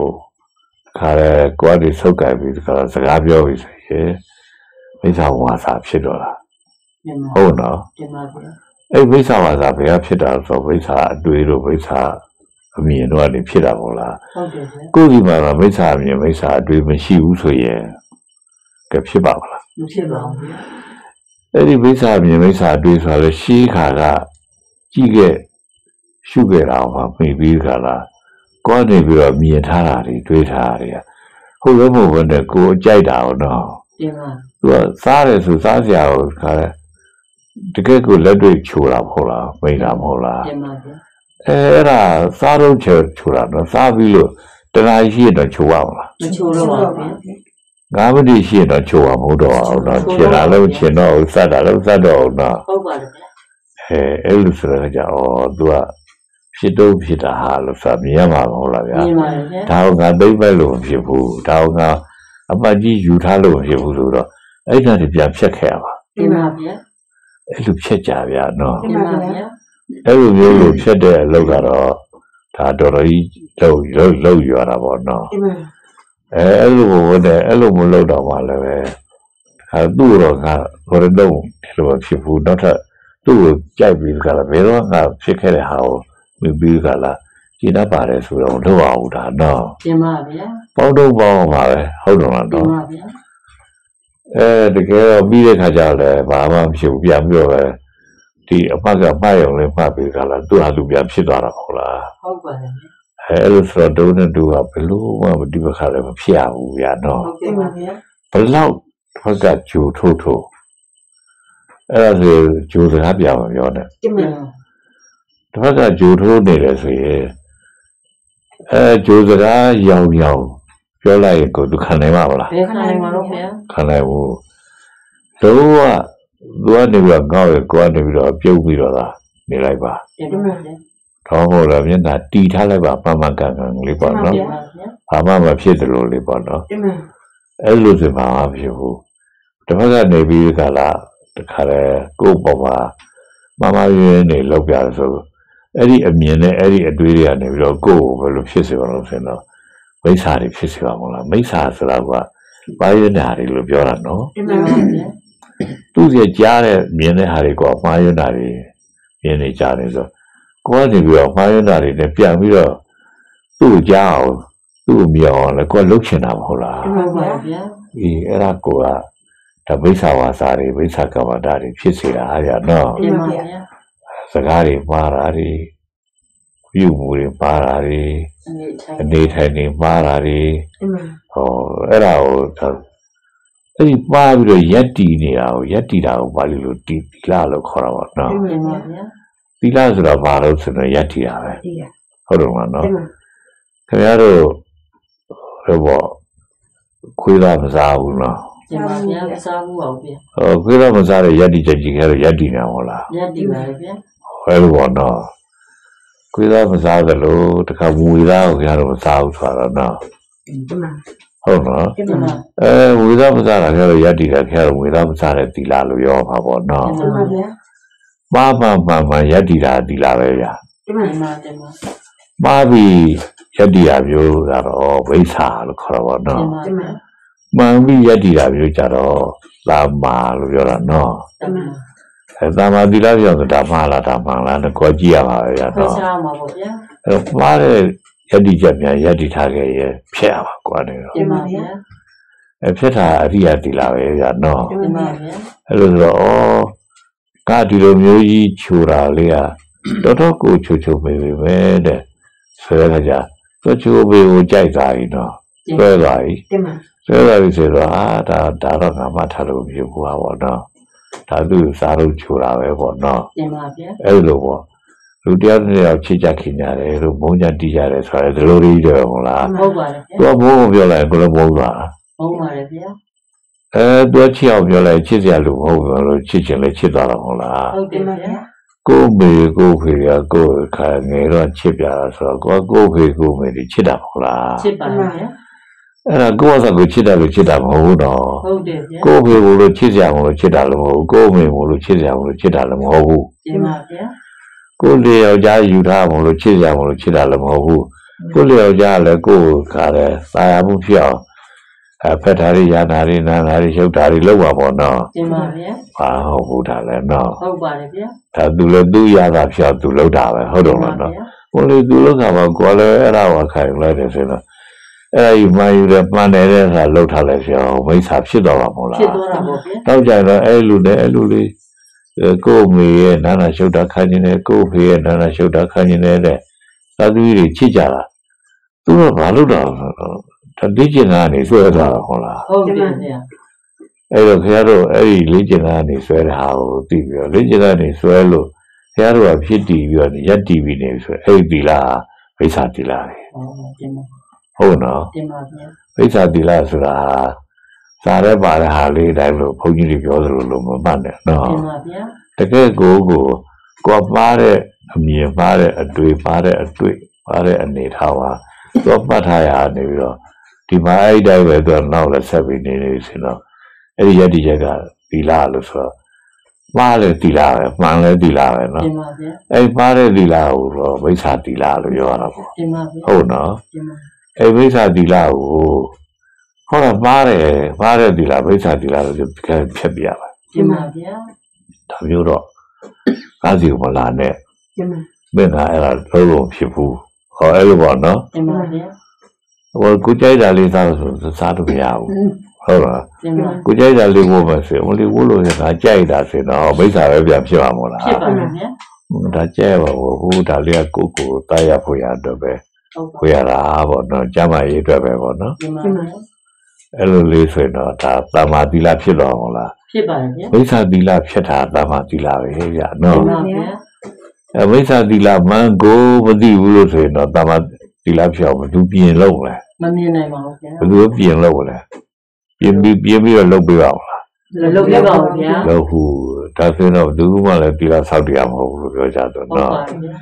ခါရဲကိုယ်တွေဆုပ်ကြိုက်ပြီးဒီကရစကားပြောပြီးဆိုရင်မိစ္ဆာဝါစာဖြစ်တော့တာတင်ပါဟုတ်နော်တင်ပါဗျာအဲ့မိစ္ဆာဝါစာဘယ်ကဖြစ်တာလဲဆိုတော့မိစ္ဆာအတွေးတို့မိစ္ဆာအမြင်တို့ကနေဖြစ်တာမဟုတ်လားဟုတ်တယ်ဗျာကိုယ်ဒီမှာတော့မိစ္ဆာအမြင်မိစ္ဆာအတွေးမရှိဘူးဆိုရင်ကဲဖြစ်ပါမလားမဖြစ်ပါဘူးဗျာအဲ့ဒီမိစ္ဆာအမြင်မိစ္ဆာအတွေးဆိုတာလေရှေးခါကကြည့်ခဲ့ရှုခဲ့တာမှမိပြီးခါလား ကိုယ်နေပြီးတော့မြင်ထားတာတွေတွေးထားတာတွေကဟုတ်လည်းမဟုတ်ဘဲနဲ့ကိုယ်ကြိုက်တာတော့နော်တင်ပါသူကစားတယ်ဆိုစားစရာကိုခါလဲတကယ်ကိုလက်တွေ့ချိုးတာမဟုတ်လားမိတာမဟုတ်လားတင်ပါဗျာအဲအဲ့ဒါစားတော့ချိုးချိုးတာနော်စားပြီးလို့တနာရှိရင်တော့ချိုးရမလားမချိုးတော့ပါဗျာငါးမိနစ်ရှိရင်တော့ချိုးရမဟုတ်တော့အောင်နော်ချင်တာလည်းချင်တော့ဘူးစက်တာလည်းစက်တော့အောင်နော်ဟုတ်ပါတယ်ဗျာအဲအဲ့လိုဆိုတော့ကြာဩ तू က ဖြစ်တော့ဖြစ်တာဟာလို့ဆိုမြင်ရမှာမဟုတ်လားဗျာမြင်ပါတယ်ဗျာဒါကငါသိမ့်မဲ့လို့မဖြစ်ဘူးဒါကငါအပတ်ကြီးယူထားလို့မဖြစ်ဘူးဆိုတော့အဲ့ဒါတွေပြန်ဖြတ်ခဲ့ရပါတင်ပါဗျာအဲ့လိုဖြတ်ကြဗျာနော်တင်ပါဗျာအဲ့လိုမျိုးလို့ဖြစ်တဲ့အလုပ်ကတော့ဒါတော်တော်ကြီးလောက်လောက်လောက်ရတာပေါ့နော်အမှန်အဲအဲ့လိုဘဝနဲ့အဲ့လိုမလုပ်တော့မှလည်းပဲအဲသူ့တော့ငါဟိုတော့ဒီလိုမဖြစ်ဘူးနောက်ထပ်သူ့ကိုကြိုက်ပြီးကြလားဘယ်တော့ငါဖြစ်ခဲ့တဲ့ဟာကို မြင်ပြီးကြလားကျင်းတတ်ပါတယ်ဆိုတော့လုပ်အောင်ဒါနော်တင်ပါဗျာပေါင်းတော့ပေါင်းပါပဲဟုတ်တယ်လားတင်နော်ပါဗျာအဲတကယ်တော့ပြီးတဲ့ခါကျတော့လည်းဘာမှမဖြစ်ဘူးပြန်ပြီးတော့ပဲဒီအမှတ်ကမှတ်ရုံလေးမှတ်ပြီးကြလားသူ့ဟာသူပြန်ဖြစ်သွားတာဟုတ်လားဟုတ်ပါတယ်ဗျာအဲအဲ့လိုဆိုတော့ဒုနဲ့ဒုကဘယ်လို့မှမဒီဘခါလည်းမဖြစ်ရဘူးဗျာနော်ဟုတ်အကဲ့မှပါန်ဗျာဘလောက်ဘက်ကဂျိုထိုးထိုးအဲ့ဒါဆိုဂျိုစကားပြမှာပြောတယ်အမှန် တစ်ဖက်ကဂျိုထိုးနေတယ်ဆိုရင်အဲဂျိုစကားရောင်ရောင်ပြောလိုက်ရင်ကိုယ်သူခံနိုင်မှာမလားဘယ်ခါနိုင်မှာတော့ဗျာခံနိုင်ဘူးလုံးဝသူကနေပြီးတော့ငေါ့ရကိုကနေပြီးတော့ပြုတ်ပြီးတော့သာနေလိုက်ပါတင်ပါဗျာတော့မဟုတ်တော့မျက်နှာတီထားလိုက်ပါပန်းပန်းကန်ကန်လေးပေါ့နော်တင်ပါဗျာဘာမှမဖြစ်သလိုလေးပေါ့နော်အမှန်အဲ့လိုဆိုမှမဖြစ်ဘူးတစ်ဖက်ကနေပြီးကြလားတခါလေကိုယ့်ပေါ်မှာမမရင်းနေလောက်ပြဆို အဲ့ဒီအမြင်နဲ့အဲ့ဒီအတွေးတွေကနေပြီးတော့ကိုယ့်ကိုဘယ်လိုဖြစ်စေမလို့ဆိုရင်တော့မိစ္ဆာတွေဖြစ်စေပါမလားမိစ္ဆာဆိုတာကဘာရင်းနာတွေလို့ပြောတာနော်အမှတင်န်ပါဗျာသူ့ရဲ့ကြားတဲ့မြင်တဲ့ဟာတွေကမှားရင်းနာတွေမြင်နေကြတယ်ဆိုကိုယ်ကနေပြီးတော့မှားရင်းနာတွေနဲ့ပြန်ပြီးတော့သူ့ကိုကြားအောင်သူ့ကိုမြင်အောင်လည်းကိုယ်လှုပ်ချင်တာမဟုတ်လားဟုတ်ပါဗျာဒီအဲ့ဒါကိုကဒါမိစ္ဆာဝါစာတွေမိစ္ဆာကမ္မတာတွေဖြစ်စေတာအားရနော်တင်ပါဗျာ စကားတွေမှားတာတွေပြုမှုတွေမှားတာတွေအနေထိုင်အနေထိုင်တွေမှားတာတွေအမှန်ဟောအဲ့ဒါကိုဒါအဲ့ဒီမှားပြီးတော့ရက်တီနေတာကိုရက်တီတာကိုပါဠိလိုတီသီလလို့ခေါ်တာပါနော်အမှတင်န်ပါဗျာဗျာသီလဆိုတာဘာလို့ဆိုတော့ရက်တီတာပဲဒီရဟုတ်တယ်မလားအနော်မှန်ခင်ဗျားတို့ဟိုဘောခွေးသားမစားဘူးနော်တင်ပါဗျာမစားဘူးအောင်ဗျာဟောခွေးသားမစားတဲ့ရက်တီချက်ကြီးခဲတော့ရက်တီနေမှာမဟုတ်လားညက်တင်ပါဗျာ ဟဲလိုပေါ့နော်ခွေးသားမစားသလိုတခါမွေသားကိုကြားတော့မစားဘူးဆိုတော့နော်အမှန်ဟုတ်နော်အတင်မှန်ပါအဲမွေသားမစားတာကြားတော့ရက်တီတာကြားတော့မွေသားမစားတဲ့သီလာလို့ပြောမှာပေါ့နော်အမှန်ဗျာမှားမှန်မှန်မှန်ရက်တီတာသီလာပဲဗျာအမှတန်င်ပါတင်ပါမှားပြီးရက်တီတာမျိုးကတော့ဝိဆာလို့ခေါ်တော့ပေါ့တင်နော်ပါအမှဗျာန်မှန်ပြီးရက်တီတာမျိုးကြတော့လာမာလို့ပြောတာနော်တင်ပါ အဲသာမာသီလာပြောတော့ဒါမှားလားဒါမှန်လားကိုကြည့်ရပါပဲဗျာခွဲနော်ခြားမှာပေါ့ဗျာအဲတော့မှားတဲ့ရက်တီချက်များရက်တီထားခဲ့ရင်ဖျက်ရပါကွာနေတော့တင်ပါဗျာအဲဖြစ်တာအရိယာတီလာပဲဗျာနော်တင်ပါဗျာအဲ့လိုဆိုတော့ဩကဒီလိုမျိုးကြီးခြူတာလေးကတော်တော်ကိုခြူခြူပေပေပဲတဲ့ဆိုရတဲ့ကြတော့ခြူပေကိုကြိုက်သွားပြီနော်ဆွဲသွားပြီအမှန်ဆွဲသွားပြီဆိုတော့အာဒါဒါတော့ငါမှထားလို့မဖြစ်ဘူးဟာပေါ့နော် ဒါသူစားလို့ခြူတာပဲပေါ့နော်တင်ပါဗျာအဲ့လိုပေါ့လူတယောက်တစ်ယောက်ချစ်ကြခင်ကြတယ်လို့မုန်းကြတီးကြတယ်ဆိုရဲဒီလိုလေးတွေမဟုတ်လားဟုတ်ပါတယ်ဗျာသူကဘိုးကိုပြောလိုက်ကိုလည်းမုန်းသွားတာဟုတ်ပါတယ်ဗျာအဲသူကချစ်အောင်ပြောလိုက်ချစ်စရာလူမဟုတ်ဘူးလို့ချစ်ချင်လဲချစ်သွားတာမဟုတ်လားဟုတ်တအယ်မှန်ဗျာဗျာကို့မေကို့ဖေကကို့ခါငယ်တော့ချစ်ပြတာဆိုတော့ကိုကကို့ဖေကို့မေတွေချစ်တာမဟုတ်လားချစ်ပါတယ်ဗျာ အဲ့ဒါကိုယ့်အစကိုချစ်တယ်လို့ချစ်တာမဟုတ်ဘူးတော့ဟုတ်တယ်ဗျာကို့ဖေကိုလို့ချစ်စရာမလို့ချစ်တာလည်းမဟုတ်ဘူးကို့မေကိုလို့ချစ်စရာမလို့ချစ်တာလည်းမဟုတ်ဘူးတင်ပါဗျာကို့လေယောက်ျားယူထားမလို့ချစ်စရာမလို့ချစ်တာလည်းမဟုတ်ဘူးကို့လေယောက်ျားလည်းကို့ခါတယ်သာယာမှုဖြစ်အောင်အဖက်ဓာရီယာနာရီနာနာရီရုပ်ဓာရီလောက်ပါပေါ့နော်တင်ပါဗျာဘာဟုတ်ဘူးဒါလည်းနော်ဟုတ်ပါတယ်ဗျာဒါသူလည်းသူ့ရတာဖြစ်အောင်သူလောက်တာပဲဟုတ်တော့လားနော်ဘုန်းလေးသူလောကမှာကိုယ်လည်းအဲ့ဒါဝခိုင်လိုက်တယ်ဆိုတော့ အဲ့ဒီမှယူတဲ့ပန်းနေတဲ့ဟာလှုပ်ထားလဲဆိုတော့မိစ္ဆာဖြစ်တော့မှာမဟုတ်လားဖြစ်သွားတာပေါ့ဗျာနောက်ကြတော့အဲ့လူနဲ့အဲ့လူလေးအဲကိုယ့်မေရဲ့နာနာရှုပ်တာခံနေတယ်ကိုယ့်ဖေရဲ့နာနာရှုပ်တာခံနေတယ်တဲ့သာသူကြီးတွေချစ်ကြတာသူကဘာလို့တော့တတိကျင်ကနေဆွဲသွားတာဟုတ်လားဟုတ်တယ်ဗျာအဲ့တော့ခင်ဗျားတို့အဲ့ဒီလေ့ကျင်တာကနေဆွဲတဲ့ဟာကိုသိပြီးတော့လေ့ကျင်တာကနေဆွဲလို့ခင်ဗျားတို့ကဖြစ်တည်ပြီးတော့ရက်တည်ပြီးနေပြီဆိုအဲ့ဒီလားမိစ္ဆာတိလားဟုတ်တင်ပါ ဟုတ်နော်တင်ပါဗျာမိစ္ဆာတိလဆိုတာစားရဲပါတဲ့ဟာလေးတိုင်းလို့ဘုန်းကြီးတွေပြောသလိုလို့မမှတ်နဲ့နော်တင်ပါဗျာတကယ်ကိုကိုကိုပါတဲ့အမြင်ပါတဲ့အတွေ့ပါတဲ့အတွေ့ပါတဲ့အနေထားပါတော့မှတ်ထားရနေပြီးတော့ဒီမှာအဲ့ဒီတိုင်းပဲသူကနောက်လည်းဆက်ပြီးနေနေပြီဆိုတော့အဲ့ဒီယတ္တိချက်ကသီလလို့ဆိုတော့မှားလဲသီလပဲမှန်လဲသီလပဲပြနော်င်ပါဗျာအဲ့မှားတဲ့သီလကိုတော့မိစ္ဆာသီလလို့ပြောရတာပေါ့ပြင်ပါဗျာဟုတ်နော်ပြင်ပါ အဲ့မိစ္ဆာသီလကိုဟောတော့မှားတယ်မှားတဲ့သီလမိစ္ဆာသီလလို့ဖြတ်ပြရပါပြင်ပါဗျာဒါမျိုးတော့ကားစီကိုမလာနဲ့ကျမမင်းကအဲ့ဒါလုံးလုံးဖြစ်ဘူးဟောအဲ့လိုပေါ့နော်ပြင်ပါဗျာဟိုကိုကြိုက်တာလေးစားလို့ဆိုစားလို့မရဘူးဟုတ်လားပြင်ပါကိုကြိုက်တာလေးဝတ်မယ်ဆိုရင်ဟိုလေးဝတ်လို့ရတာကြိုက်တာဆိုတော့မိစ္ဆာပဲပြန်ဖြစ်မှာမို့လားဖြစ်ပါဗျာဒါကြဲပါဘူးဟိုဒါလေးကကိုကိုတားရဖို့ရတော့ပဲ ဟုတ်ပါကိုရတာပေါ့နော်ကျမ်းမာရေးအတွက်ပဲပေါ့နော်ပြင်ပါကျမဗျာအဲ့လိုလေးဆိုရင်တော့ဒါတမာသီလဖြစ်တော့မလားဖြစ်ပါဗျာမိစ္ဆာသီလဖြစ်တာတမာသီလပဲဗျာနော်ပြင်ပါဗျာအဲမိစ္ဆာသီလမန်ကိုမသိဘူးလို့ဆိုရင်တော့တမာသီလဖြစ်အောင်ဘယ်သူပြင်လို့လဲမမြင်နိုင်ပါဘူးဗျာဘယ်သူပြင်လို့လဲပြင်ပြီးပြင်ပြီးတော့လုပ်ပေးအောင်လားလောလောပြပါဦးဗျာလို့ဟူဒါဆိုရင်တော့ဘယ်သူမှလည်းသီလဆောက်တရားမဟုတ်ဘူးလို့ပြောကြတော့ဟုတ်နော်ပါဗျာ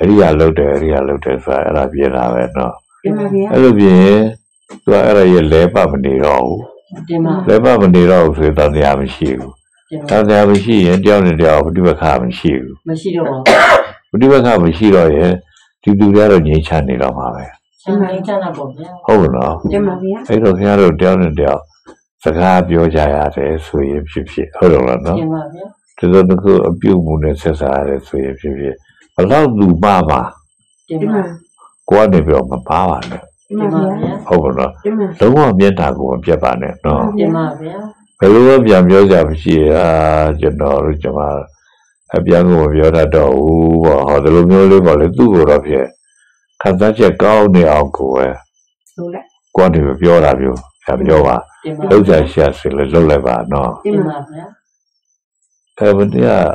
အဲ့ဒီကလုပ်တယ်အဲ့ဒီကလုပ်တယ်ဆိုတာအဲ့ဒါပြင်တာပဲနော်ကျမဗျာအဲ့လိုပြင်ရင်သူကအဲ့ဒါရဲ့လဲပတ်မနေတော့ဘူးပြင်ပါလဲပတ်မနေတော့ဘူးဆိုရင်တော့တရားမရှိဘူးပြင်တပါန်တရားမရှိရင်တယောက်နဲ့တယောက်ပฏิပက္ခမရှိဘူးမရှိတော့ပါပฏิပက္ခမရှိတော့ရင်ဒီသူတွေကတော့ငြိမ်းချမ်းနေတော့မှာပဲဘူးဆံနေချမ်းတာပေါ့ဗျာဟုတ်လားကျမဗျာအဲ့တော့ခင်ဗျားတို့တယောက်နဲ့တယောက်စကားပြောကြရတယ်ဆိုရင်ဖြစ်ဖြစ်ဟုတ်တယ်လားနော်ပြင်ပါဗျာဒီလိုတစ်ခုအပြုတ်မှုနဲ့ဆက်စားရတယ်ဆိုရင်ဖြစ်ဖြစ်ဘ လောက်သူပါပါပြင်ကျမပါကိုကနေပြီးတော့မပါပါနဲ့ကျမဗျာပြင်ပါဗျာဟုတ်ကဲ့နော်ကျမလုံးဝမျက်တာကိုမပြတ်ပါနဲ့နော်ပြင်ပါဗျာဘယ်လိုမှပြန်ပြောကြမရှိရအာကျွန်တော်တို့ကျွန်မအပြန်ကိုမပြောတတ်တော့ဘူးပေါ့ဟောဒီလိုမျိုးလေးပေါ့လေသူ့ကိုတော့ဖြစ်ခံစားချက်ကောင်းနေအောင်ကိုပဲဆိုလိုက်ကိုကနေပြောတာမျိုးဆက်ပြောပါပြင်ပါလောက်ကြရှာစလေလောက်လိုက်ပါနော်ကျပြင်မပါဗျာအဲမတရား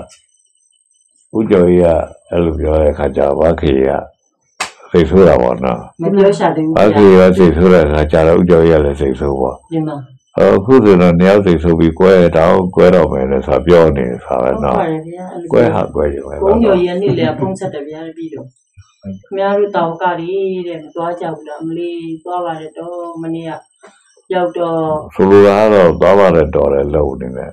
ဦးကျော်ကြီးကအဲ့လိုပြောတဲ့ခါကျတော့ဘာခေကစိတ်ဆိုးတာပေါ့နော်မပြောရှာသေးဘူးဘာဗျာခေကစိတ်ဆိုးတဲ့ခါကျတော့ဦးကျော်ကြီးကလည်းစိတ်ဆိုးပေါ့ပြင်ပါအခုဆိုတော့နှစ်ယောက်စိတ်ဆိုးပြီးကွဲတော့ကွဲတော့မယ်လို့ဆိုပြောနေဆိုပဲဟုတ်နော်ပါတယ်ဗျာကွဲဟာကွဲကြပဲဘုံညော်ရည်နေ့လေဖုံးဆက်တယ်ဗျာပြီးတော့ခင်ဗျားတို့တောင်ကလေးတဲ့မသွားကြဘူးလားအမလေးသွားပါတယ်တော့မနေ့ကရောက်တော့ဆိုလိုတာကတော့သွားပါတယ်တော်တယ်လို့နေတယ်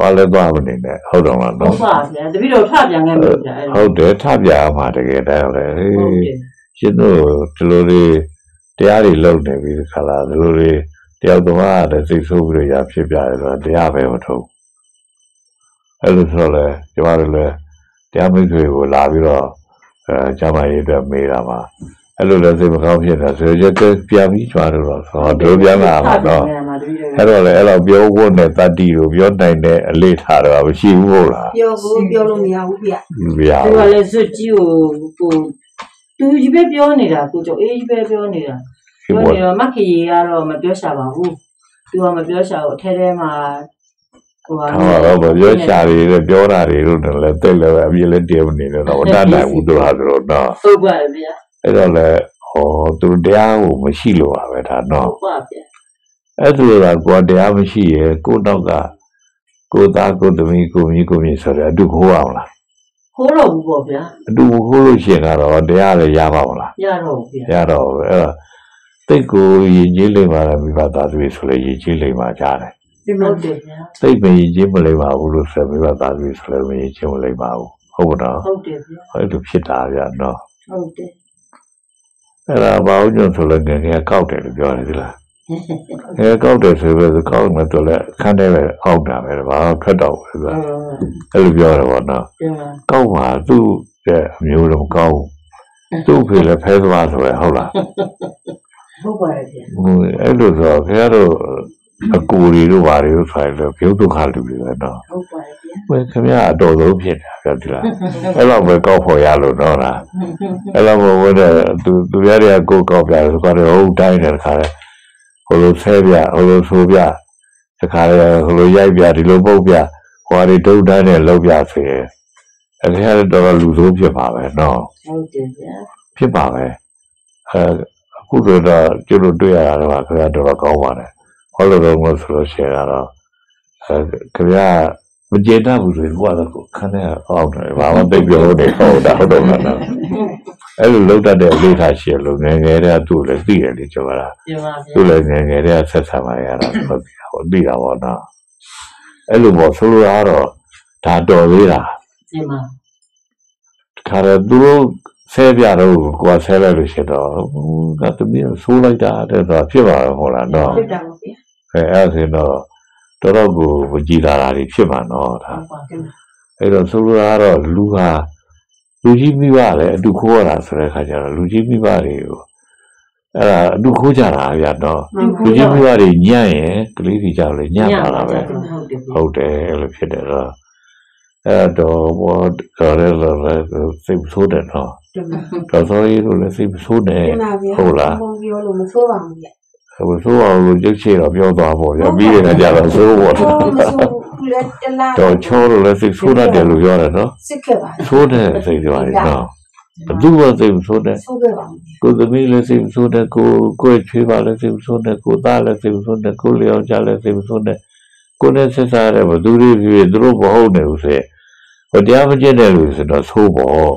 သွားလဲသွားမနေနဲ့ဟုတ်တော့မလားဟုတ်နော်ပါဗျာတပည့်တော်ထပြန်ခဲ့ပြီဗျာအဲ့ဟုလိုတ်တယ်ထပြားမှာတကယ်တမ်းလေဟေးဟုတ်တယ်ရှင်းတို့ဒီလိုလေးတရားတွေလုံနေပြီခါလာဒီလိုလေးတယောက်တော့လည်းစိတ်ဆိုးပြီးရဖြစ်ပြတယ်ဆိုတော့တရားပဲမထုတ်အဲ့လိုဆိုတော့လေကျမတို့လည်းတရားမိတ်ဆွေကိုလာပြီးတော့အဲကျမရေးအတွက်မေးတာမှာ အဲ့လိုလည်းစိတ်မကောင်းဖြစ်တာဆိုရက်ပြန်ပြီးကျမတို့တော့ဆိုတော့တို့ပြန်လာမှာတော့အဲ့တော့လေအဲ့တော့ပြောဖို့နဲ့တတ္တိကိုပြောနိုင်တဲ့အလေးထားတော့မရှိဘူးဟုတ်လားပြောဘူးပြောလို့မရဘူးဗျာမရသူဘူးကလည်းဇွတ်ကြီးကိုကိုသူကြီးပဲပြောနေတာကိုကျော်အေးကြီးပဲပြောနေတာဒီပြောပေါ်နေတော့မက်ခရီကတော့မပြောရှာပါဘူးသူကမပြောရှာဘူးအထဲထဲမှာဟိုဟာဟောတော့ပြောရှာတွေနဲ့ပြောတာတွေလို့လည်းတိတ်လည်းပဲအပြည့်လည်းတည်မနေတော့မတတ်နိုင်ဘူးတို့ဟာဆိုတော့နော်ဟုတ်ပါတယ်ဗျာ အဲ့တော့လေဟောသူတရားကိုမရှိလို့ပါပဲဒါဟုနော်တ်ပါဗျာအဲ့ဒါကကိုယ်တရားမရှိရဲ့ကိုယ်နောက်ကကိုယ်သားကိုယ်သမီးကိုယ်မြီးကိုယ်မြီးဆိုတဲ့အတူခိုးအောင်လားခိုးတော့ဘူးပေါ့ဗျာအတူခိုးလို့ရှိရင်ကတော့တရားလည်းရပါမလားရတော့ဘူးဗျာရတော့ပဲအဲ့တော့တိတ်ကိုရည်ကြီးလိမ့်ပါလားမိဘသားသမီးဆိုလေရည်ကြီးလိမ့်ပါကြတယ်ကျမဟုတ်တယ်ဗျာစိတ်မရည်ချင်းမလိမ့်ပါဘူးလို့ဆိုမိဘသားသမီးဆိုလည်းမရည်ချင်းမလိမ့်ပါဘူးဟုတ်ပါတော့ဟုတ်တယ်ဗျာအဲ့လိုဖြစ်တာဗျာနော်ဟုတ်တယ် အဲ့ဒါဘာလို့ညွန့်ဆိုလဲငယ်ငယ်ကောက်တယ်လို့ပြောတယ်ဒီလားငယ်ကောက်တယ်ဆိုတော့ကောက်မှတော့လည်းခန်းထဲပဲအောက်တာပဲဘာမှထွက်တော့ဘူးဟုတ်ဗျာအဲ့လိုပြောတယ်ပေါ့နော်ပြန်ပါကောက်ပါသူ့ရဲ့အမျိုးတော့မကောက်ဘူးသူ့ဖေလည်းဖဲသွားဆိုရဟုတ်လားဟုတ်ပါတယ်ဗျာဟိုအဲ့လိုဆိုတော့ခင်ဗျားတို့အကူတွေတို့ဘာတွေတို့ဆိုရင်တော့ဘုဒ္ဓခါလူတွေပဲနော်ဟုတ်ပါတယ်ဗျာ ဘယ်ခင်ဗျားအတော်ဆုံးဖြစ်နေတာပြောဒီလားအဲ့တော့ပဲကောက်ဖို့ရလို့တော့လားအဲ့တော့ဘဝတဲ့သူသူရတဲ့ကိုကောက်ပြတယ်ဆိုတော့ဟုတ်တိုင်းတယ်တခါလေဟိုလိုဆဲပြဟိုလိုဆိုပြတခါလေဟိုလိုရိုက်ပြဒီလိုပုတ်ပြဟွာတွေဒုတ်တိုင်းနဲ့လောက်ပြဆိုရင်အဲ့ဒီဟာတော့တော်တော်လူဆိုးဖြစ်ပါပဲနော်ဟုတ်တယ်ဗျာဖြစ်ပါပဲအဲအခုဆိုတော့ကျတို့တွေ့ရတာတော့ခင်ဗျားတော်တော်ကောင်းပါတယ်ဟောလို့တော့မဆိုလို့ရှိရင်တော့အဲခင်ဗျား မကျေတတ်ဘူးဆိုရင်ကိုကတော့ခန်းထဲအောက်တယ်ဘာမှသိပ်ပြောလို့နေဟုတ်တာဟုတ်တော့မလားအဲ့လိုလောက်တတ်တဲ့လေးထားရှိလို့ငယ်ငယ်တည်းကသူ့လည်းသိတယ်လေကျွန်တော်ကပြန်ပါဗျာသူ့လည်းငယ်ငယ်တည်းကဆက်ဆံလာရတာဟုတ်ပြီဟောသိတာပေါ့နော်အဲ့လိုပေါ့ဆိုလိုတာကတော့ဒါတော်သေးတာတင်ပါတခါတော့သူတို့ဆဲပြတော့ကိုယ်ဆဲလိုက်လို့ရှိတော့ငါသမီးဆိုးလိုက်တာတဲ့တော့ဖြစ်ပါတော့ဟုတ်လားနော်ဖြစ်တာပါဗျာအဲအဲ့ဒါဆိုရင်တော့ တော်တော်ကိုမကြည်လာတာတွေဖြစ်မှာနော်ဒါဟုတ်ပါတင်ပါအဲ့တော့ဆိုလိုတာကတော့လူဟာလူကြီးမိဘလည်းအတူခိုးရတာဆိုတဲ့အခါကျတော့လူကြီးမိဘတွေကိုအဲ့ဒါအတူခိုးကြတာဗျာနော်မှန်ပါလူကြီးမိဘတွေညံ့ရင်ကလေးတွေကြောက်လေညံ့ပါတာပဲဟုတ်တယ်ဟုတ်တယ်အဲ့လိုဖြစ်တယ်တော့အဲ့တော့ဘောတော်ရဲလောလဲစိတ်ဆိုးတယ်နော်တင်ပါတော်တော်ကြီးလို့လည်းစိတ်ဆိုးတယ်တင်ပါဗျာဟုတ်လားဘုံပြောလို့မဆိုးပါဘူးဗျာ ဟိုဆိုးအောင်လို့ရုပ်ချေတော့ပြောသွားပေါ့ဗျာပြီးရင်လည်းကြတော့ဆိုးပေါ့ဟောမဆိုးဘူးလေတလားတော့ချောလို့လည်းစိတ်ဆိုးတတ်တယ်လို့ပြောတယ်နော်စစ်ခဲ့ပါဆိုးတဲ့စိတ်တွေပါလေနော်ဘသူမှစိတ်မဆိုးတဲ့ဆိုးခဲ့ပါဘူးကိုယ်သမီးလည်းစိတ်မဆိုးတဲ့ကိုကိုယ်ချွေးပါလည်းစိတ်မဆိုးတဲ့ကိုသားလည်းစိတ်မဆိုးတဲ့ကိုလျောက်ကြလည်းစိတ်မဆိုးတဲ့ကိုနဲ့ဆက်စားတဲ့ဘသူတွေဖြစ်သူတို့မဟုတ်နေဘူးဆိုဟိုတရားမကျင့်တဲ့လူဆိုတော့ဆိုးပေါ့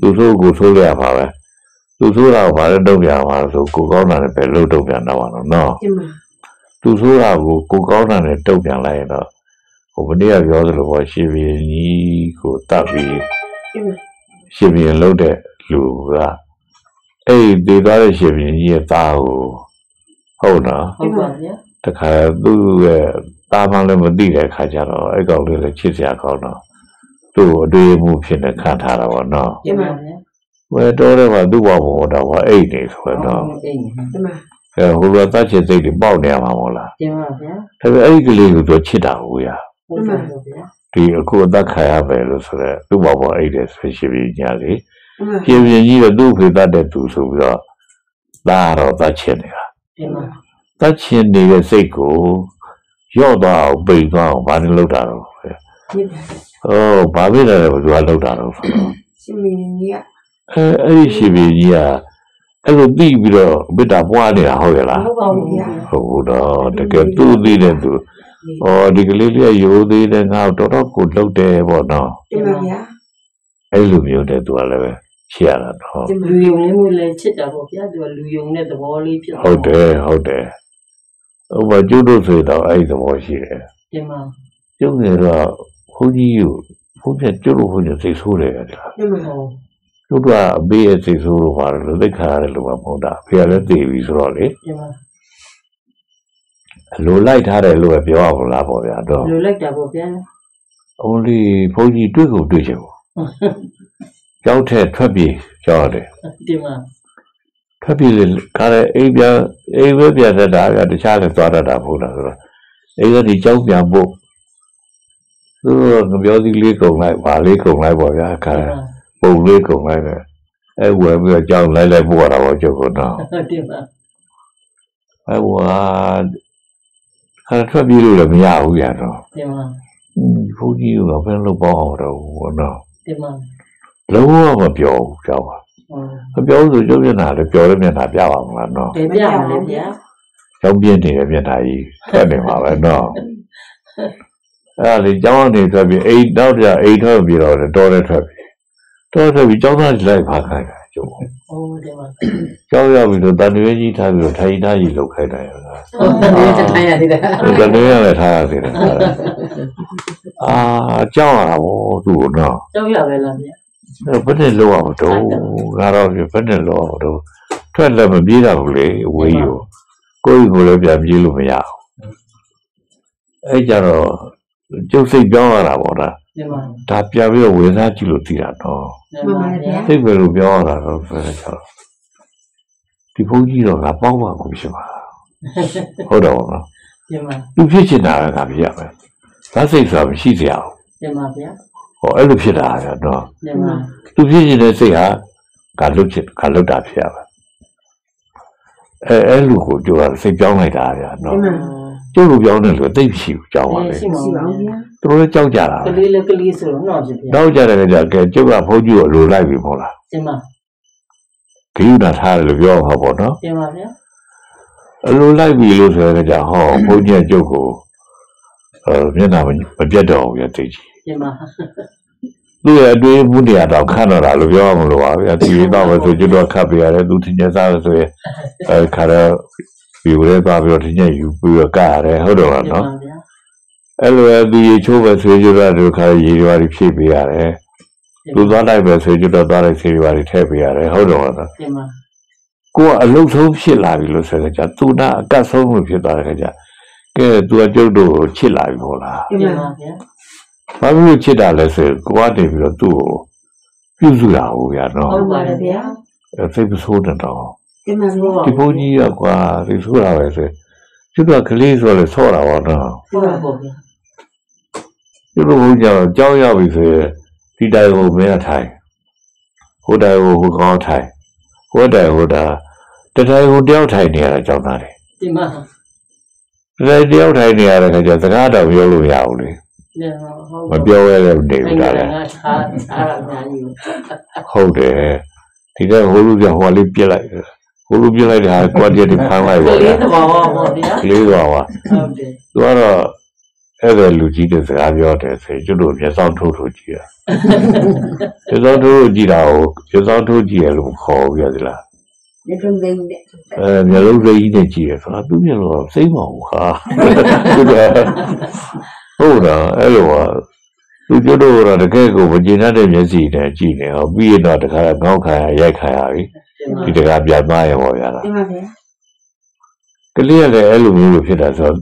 သူဆိုးကိုဆိုးရပါပဲ သူဆိုးတာကိုဘာလဲတုံ့ပြန်ပါဆိုကိုကောင်းတာနဲ့ပဲလို့တုံ့ပြန်တော့ပါတော့နော်တင်ပါသူဆိုးတာကိုကိုကောင်းတာနဲ့တုံ့ပြန်လိုက်ရင်တော့ဟိုမနေ့ကပြောသလိုပေါ့ရှင်ဘီကြီးကိုတတ်ပြီးတင်ပါရှင်ဘီလုံးတဲ့လူကအဲ့ဒီဒေသွားတဲ့ရှင်ဘီကြီးရဲ့သားကိုဟုတ်နော်ဟုတ်ပါဗျာတခါသူ့ရဲ့သားမလည်းမသိတဲ့အခါကျတော့အဲ့ကောင်လေးလည်းချစ်စရာကောင်းတော့သူ့ကိုအတွေ့အမှုဖြစ်နေခံထားတာပေါ့နော်တင်ပါဗျာ ဝယ်တော့တယ်မှာသူ့ဘောင်ဘောတော့အိတ်နေဆိုတော့အေးတင်ပါအဲဟိုလိုတတ်ချစ်စိတ်တွေပေါက်နေရမှာမဟုတ်လားတင်ပါဗျာဒါပေမဲ့အဲ့ဒီကလေးကိုသူချစ်တာဘူးရဟုတ်ပါဗျာဒီအခုအသက်ခံရမယ်လို့ဆိုတော့သူ့ဘောင်ဘောအိတ်တယ်ဆိုရှင်ပြီးညာလေတင်ပါရှင်ပြင်းကြီးတော့သူ့ဖေတတ်တဲ့သူဆိုပြီးတော့သားတော့တတ်ချစ်နေတာတင်ပါတတ်ချင်နေတဲ့စိတ်ကိုရော့သွားအောင်ပိန်သွားအောင်ဘာလို့လုပ်တာတော့လဲတင်ပါ။အော်ဘာဖြစ်လဲဘယ်သူကလုပ်တာတော့ဆိုတော့ရှင်မင်းကြီးက အဲအဲ့ဒီရှင်ပြင်းကြီးကအဲ့လိုသိပြီးတော့ဗိတ္တာပွားနေတာဟုတ်ရဲ့လားဟုတ်ပါဘူးဗျာဟုတ်ဘူးတော့တကယ်သူ့သိတဲ့သူ။အော်ဒီကလေးလေးကရိုးသေးတဲ့ငါ့ကိုတော်တော်ကိုလှုပ်တယ်ပေါ့နော်တင်ပါဗျာ။အဲ့လိုမျိုးတဲ့သူကလည်းပဲရှေ့ရတာတော့တင်ပါလူယုံလေးမျိုးလည်းချစ်တာပေါ့ဗျာသူကလူယုံတဲ့သဘောလေးဖြစ်ဟုတ်တယ်ဟုတ်တယ်။ဥပမာကျွတ်တို့ဆိုတော့အဲ့ဒီသဘောရှိတယ်တင်ပါ။ကျွတ်ငယ်တော့ဘုန်းကြီးကိုဘုန်းကြီးကျွတ်လို့ဘုန်းကြီးသိဆိုးတယ်ကွာတင်ပါဟု တ်။ကျွတ်ကအဘေးရဲ့သိဆိုးလို့ပါတယ်လို့သိခါရတယ်လို့မဟုတ်တာ။ဖေကလည်းသိပြီဆိုတော့လေတင်ပါလိုလိုက်ထားတယ်လို့ပဲပြောရမလားပေါ့ဗျာတော့လူလိုက်တာပေါ့ဗျာ။ only ဘုန်းကြီးတွေ့ကိုတွေ့ချင်ဘူး။ကြောက်တဲ့ထွက်ပြေးကြောက်ရတယ်တင်ပါ။ထွက်ပြေးလေကားတဲ့အိမ်ပြန်အိမ်ပဲပြန်တတ်တာကတခြားလည်းသွားတတ်တာမဟုတ်လားဆိုတော့အိမ်ကဒီကြောက်ပြန်ဖို့သူကငပြောစီလေးကုန်လိုက်ဗာလေးကုန်လိုက်ပေါ့ဗျာခါတင် ပါပုံလေးကုန်လိုက်တယ်အဲဝယ်ပြီးတော့ကြောက်လိုက်လိုက်ပို့ရတာပေါ့ကျုပ်ကတော့တင်ပါအဲဝါခါထွက်ပြေးလို့လည်းမရဘူးရတော့တင်ပါဘုန်းကြီးကဘယ်လိုပေါ့အောင်တော့ဘောနော်တင်ပါလုံးဝမပြောဘူးကြောက်ပါဟုတ်မပြောဘူးဆိုကျုပ်မျက်နှာလည်းပြောလို့မျက်နှာပြပါမလားနော်တယ်ပြမလဲဗျာကြောက်ပြင်းနေတဲ့မျက်နှာကြီးတက်နေမှာပဲနော်အဲဒါလေကြောင်းကနေထွက်ပြီးအိမ်တော့ပြအိမ်ထွက်ပြီးတော့တော်တယ်ထွက်ပြီး တော်ထွက်ပြီးကြောင်းသားလိုက်ဖားခိုင်းတာကျုပ်ဟုတ်တင်ပါကြောက်ရပြီးတော့တန်ရွေးကြီးထားပြီးတော့ထိုင်ထားကြီးလောက်ခိုင်းတယ်လားဟုတ်တယ်ထိုင်ရသေးတယ်ဒီကနေ့ရလည်းထားရသေးတယ်အာကြောက်ရတာဗောသူ့ကိုနော်ကြောက်ရပဲလားဗျာအဲ့ဘယ်နဲ့လောက်အောင်တော့ငါတော့ဘယ်နဲ့လောက်အောင်တော့ထွက်လည်းမပြေးတာဘူးလေအဝေးကြီးကိုကိုယ့်ကိုယ်လည်းပြန်ပြေးလို့မရဘူးအဲ့ကြတော့ကျုပ်စိတ်ပြောင်းရတာဗောဒါတင်ပါ ဒါပြန်ပြီးတော့ဝေစားကြည့်လို့သိတာတော့တင်ပါဗျာစိတ်ပဲလို့ပြောရတာတော့ဆိုတော့ကျတော့ဒီဘုန်းကြီးတော့ငါပေါင်းပါကိုဖြစ်ပါဟုတ်တော့နော်တင်ပါသူဖြစ်ချင်တာကငါပြရမယ်ဒါစိတ်ဆိုတာမရှိစရာဘူးတင်ပါဗျာဟောအဲ့လိုဖြစ်တာကနော်တင်ပါသူဖြစ်ချင်တဲ့စိတ်ဟာကလွတ်ချင်ကလွတ်တာဖြစ်ရမယ်အဲအဲ့လိုကိုကြိုးရစိတ်ပြောင်းလိုက်တာဗျာနော်တင်ပါ ကျုပ်လိုပြောင်းတယ်လို့သိပ်မရှိဘူးကြောင်းပါလေရှိမှာရှိပါပါဦးဗျာသူတို့လည်းကြောက်ကြတာကလေးလည်းကလေးဆိုတော့တော့ဖြစ်ဗျာနောက်ကြတယ်ကြကဲကျုပ်ကဘုန်းကြီးကိုအလိုလိုက်ပြီမဟုတ်လားတင်ပါဂိယူနာထားတယ်လို့ပြောမှာပေါ့နော်တင်ပါဗျာအလိုလိုက်ပြီလို့ဆိုရင်ကြဟောဘုန်းကြီးကကျုပ်ကိုအဲမျက်နှာမပြတ်တော့ဘူးရသိကြီးတင်ပါသူ့ရဲ့အတွေ့အမှုတွေကတော့ခန့်တော့တာလို့ပြောရမလို့ပါဗျာဒီတော့ပဲဆိုကျွတ်တော့ခတ်ပြရတယ်သူတင်ကျစားလို့ဆိုရင်အဲခါတော့ ဒီလိုသွားပြီးတော့တင်ကျယူပြီးတော့ကရတယ်ဟုတ်တော့လားတင်နော်ပါဗျာအဲ့လိုပဲသူရေချိုးပဲဆွေးကြတာတို့ခါရေရွာတွေဖြည့်ပေးရတယ်သူသွားလိုက်ပဲဆွေးကြတော့သွားလိုက်ဆွေးရွာတွေထည့်ပေးရတယ်ဟုတ်တယ်မလားတင်ပါကိုကအလုဆုံးဖြစ်လာပြီလို့ဆိုတဲ့ကြသူနာအကတ်ဆုံးလို့ဖြစ်သွားတဲ့ခါကျကဲသူကကျုပ်တို့ကိုချစ်လာပြီမို့လားဒီတင်မှာပါဗျာဘာဖြစ်လို့ချစ်တာလဲဆိုရင်ကိုကနေပြီးတော့သူ့ကိုပြုစုတာဟုတ်ရနော်ဟုတ်ပါတယ်ဗျာအဲ့စိတ်မဆိုးတဲ့တော့ ဒီမှာဗျာဒီဘုန်းကြီးကကွာစိတ်ဆိုးတာပဲဆိုကျွတ်တော့ကလေးဆိုလဲဆော့တာပါတော့ဟုတ်ပါပေါ့ဗျာကျွတ်တို့ဘုန်းကြီးကတော့ကြောင်းရောက်ပြီဆိုရင်ဒီတိုင်ကိုမင်းကထိုင်ဟိုတိုင်ကိုဟိုကောင်းထိုင်ဟိုတိုင်ဟိုတာတတိုင်ကိုတယောက်ထိုင်နေရတာကြောင်းသားတယ်တင်ပါတတိုင်တယောက်ထိုင်နေရတဲ့ခါကျစကားတော့ပြောလို့ရအောင်လေတင်ပါဟုတ်မပြောရဲလည်းနေအဲ့ဘူးဒါဒါလည်းလည်းငါထားထားတာများကြီးဟုတ်တယ်ဒီကဟိုလူပြဟိုလေးပြစ်လိုက် ဟိုလူပြစ်လိုက်တာကွာတီတီဖမ်းလိုက်ကပါလေးလားသဘောပေါ့ဗျာကလေးသွားပါဟုတ်တယ်သူကတော့အဲ့ဒါလူကြီးတဲ့စကားပြောတယ်ဆိုရင်ကျွတ်တို့မျက်စောင်းထိုးထိုးကြည့်ရမျက်စောင်းထိုးထိုးကြည့်တာကိုမျက်စောင်းထိုးကြည့်ရလို့ခေါ်ပြရသလားဒီတုံးသိန်းတဲ့အဲမျက်လုံးစိတ်ကြီးနဲ့ကြည့်ရဆိုတာသူမျက်လုံးစိတ်မဟုတ်ဟာသူကဟုတ်တာအဲ့လိုပါသူကျွတ်တို့ကတော့တကယ်ကိုမကျင်တတ်တဲ့မျက်စိနဲ့ကြည့်နေဟောပြီးရင်တော့တခါငေါက်ခံရရိုက်ခံရပြီ ဒီတခါပြန်သွားရပါဗျာလားဒီမှာဗျာကလေးကလည်းအဲ့လိုမျိုးလို့ဖြစ်တာဆိုတော့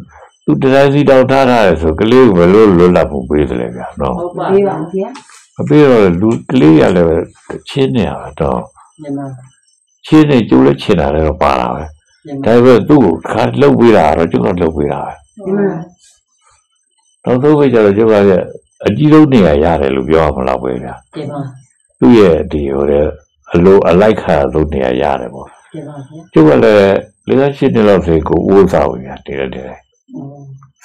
သူတရားစီတောက်ထားတာဆိုကလေးကိုဘယ်လိုလွတ်လပ်မှုပေးသလဲဗျာနော်ဟုတ်ပါဒီဗျာပါဗျာမပေးတော့လူကလေးရလည်းပဲချင်းနေရတော့တင်ပါချင်းနေကျိုးလည်းချင်းတာလည်းတော့ပါလာပဲတင်ပါဒါပေမဲ့သူ့ကိုခါလှုပ်ပေးတာတော့ကျွန်တော်လှုပ်ပေးတာပဲဒီမှာနောက်ဆုံးပဲကျတော့ကျွန်တော်ရဲ့အကြီးဆုံးနေရာရတယ်လို့ပြောရမလားပဲဗျာတင်ပါသူ့ရဲ့ဒီဟိုတဲ့ အလိုအလိုက်ခါဆုံးနေရာရတယ်ပေါ့တင်ပါဗျာကျုပ်ကလည်းလေးရှိနေလောက်ဆိုကိုဥစ္စာဝင်ဗျာတည်တယ်တည်တယ်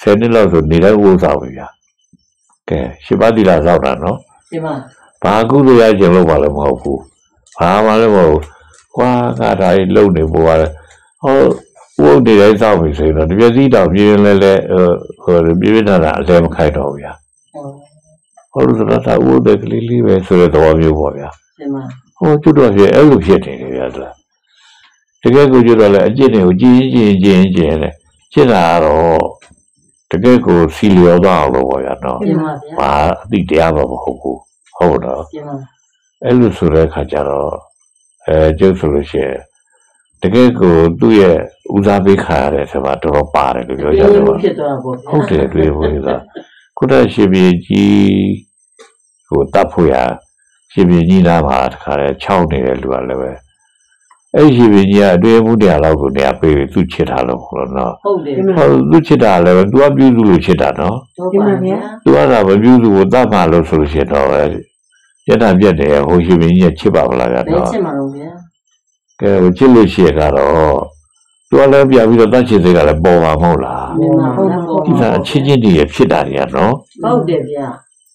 ဆယ်နှစ်လောက်ဆိုနေတိုင်းဥစ္စာဝင်ဗျာကဲရှိပါတိလာရောက်တာနော်တင်ပါဘာကုသိုလ်ရခြင်းလို့ပါလည်းမဟုတ်ဘူးဘာမှလည်းမဟုတ်ကွာကဒါကြီးလုံနေပေါ်ရတယ်ဟောဥဒ္ဒေတိုင်းစောင့်ပြီဆိုရင်တော့ဒီပြစည်းတော်ပြင်းလဲလဲဟိုပြင်းပြတာအလဲမခိုက်တော့ဘူးဗျာဟောလို့ဆိုတော့ဒါဥဒ္ဒေကလေးလေးပဲဆိုတဲ့သဘောမျိုးပေါ့ဗျာတင်ပါ ဟောကျွတ်တော့ဖြစ်အဲ့လိုဖြစ်နေတယ်ဗျာဆိုတာတကယ်ကိုကျွတ်တော့လဲအကျင့်တွေကိုကြည်ကြည်ကြည်ကြည်လဲဖြစ်တာကတော့တကယ်ကိုစီလျော်သွားအောင်လို့ပေါ့ဗျာနော်တင်ပါဗျာဘာအတိတရားမှမဟုတ်ဘူးဟုတ်တော့တင်ပါအဲ့လိုဆိုတဲ့အခါကျတော့အဲကျုပ်ဆိုလို့ရှိရင်တကယ်ကိုသူ့ရဲ့ဦးစားပေးခါရတဲ့ဆရာတော်တော်ပါတယ်လို့ပြောကြတယ်ပါဖြစ်သွားပေါ့ဗျာဟုတ်တယ်တွေ့ဘူးကခုတည်းရှင်ပြေကြီးဟိုတတ်ဖို့ရ ရှင်ပြေကြီးနားမှာတခါလဲ6နေတဲ့လူကလည်းပဲအဲ့ရှင်ပြေကြီးကအတွင်းမှုတရားလောက်ကိုနေရာပေးပြီးသူ့ချစ်တာလို့ခေါ်တော့နော်ဟုတ်တယ်ဟောသူ့ချစ်တာလည်းပဲသူကပြုစုလို့ချစ်တာနော်ဟုတ်ပါဗျာသူကသာမပြုစုကိုတတ်မှလို့ဆိုလို့ရှိရင်တော့ပဲပြတ်တာပြတ်တယ်ဟိုရှင်ပြေကြီးကချစ်ပါမလားဗျာဘယ်နော်ချင်မှာတော့ဗျာကဲဟိုချစ်လို့ရှိရကတော့သူကလည်းပြပြီးတော့တတ်ချစ်စိတ်ကလည်းပေါ်ပါမဟုတ်လားတင်ပါဗျာဒီကအချင်းချင်းတွေဖြစ်တာတွေကနော်ဟုတ်တယ်ဗျာ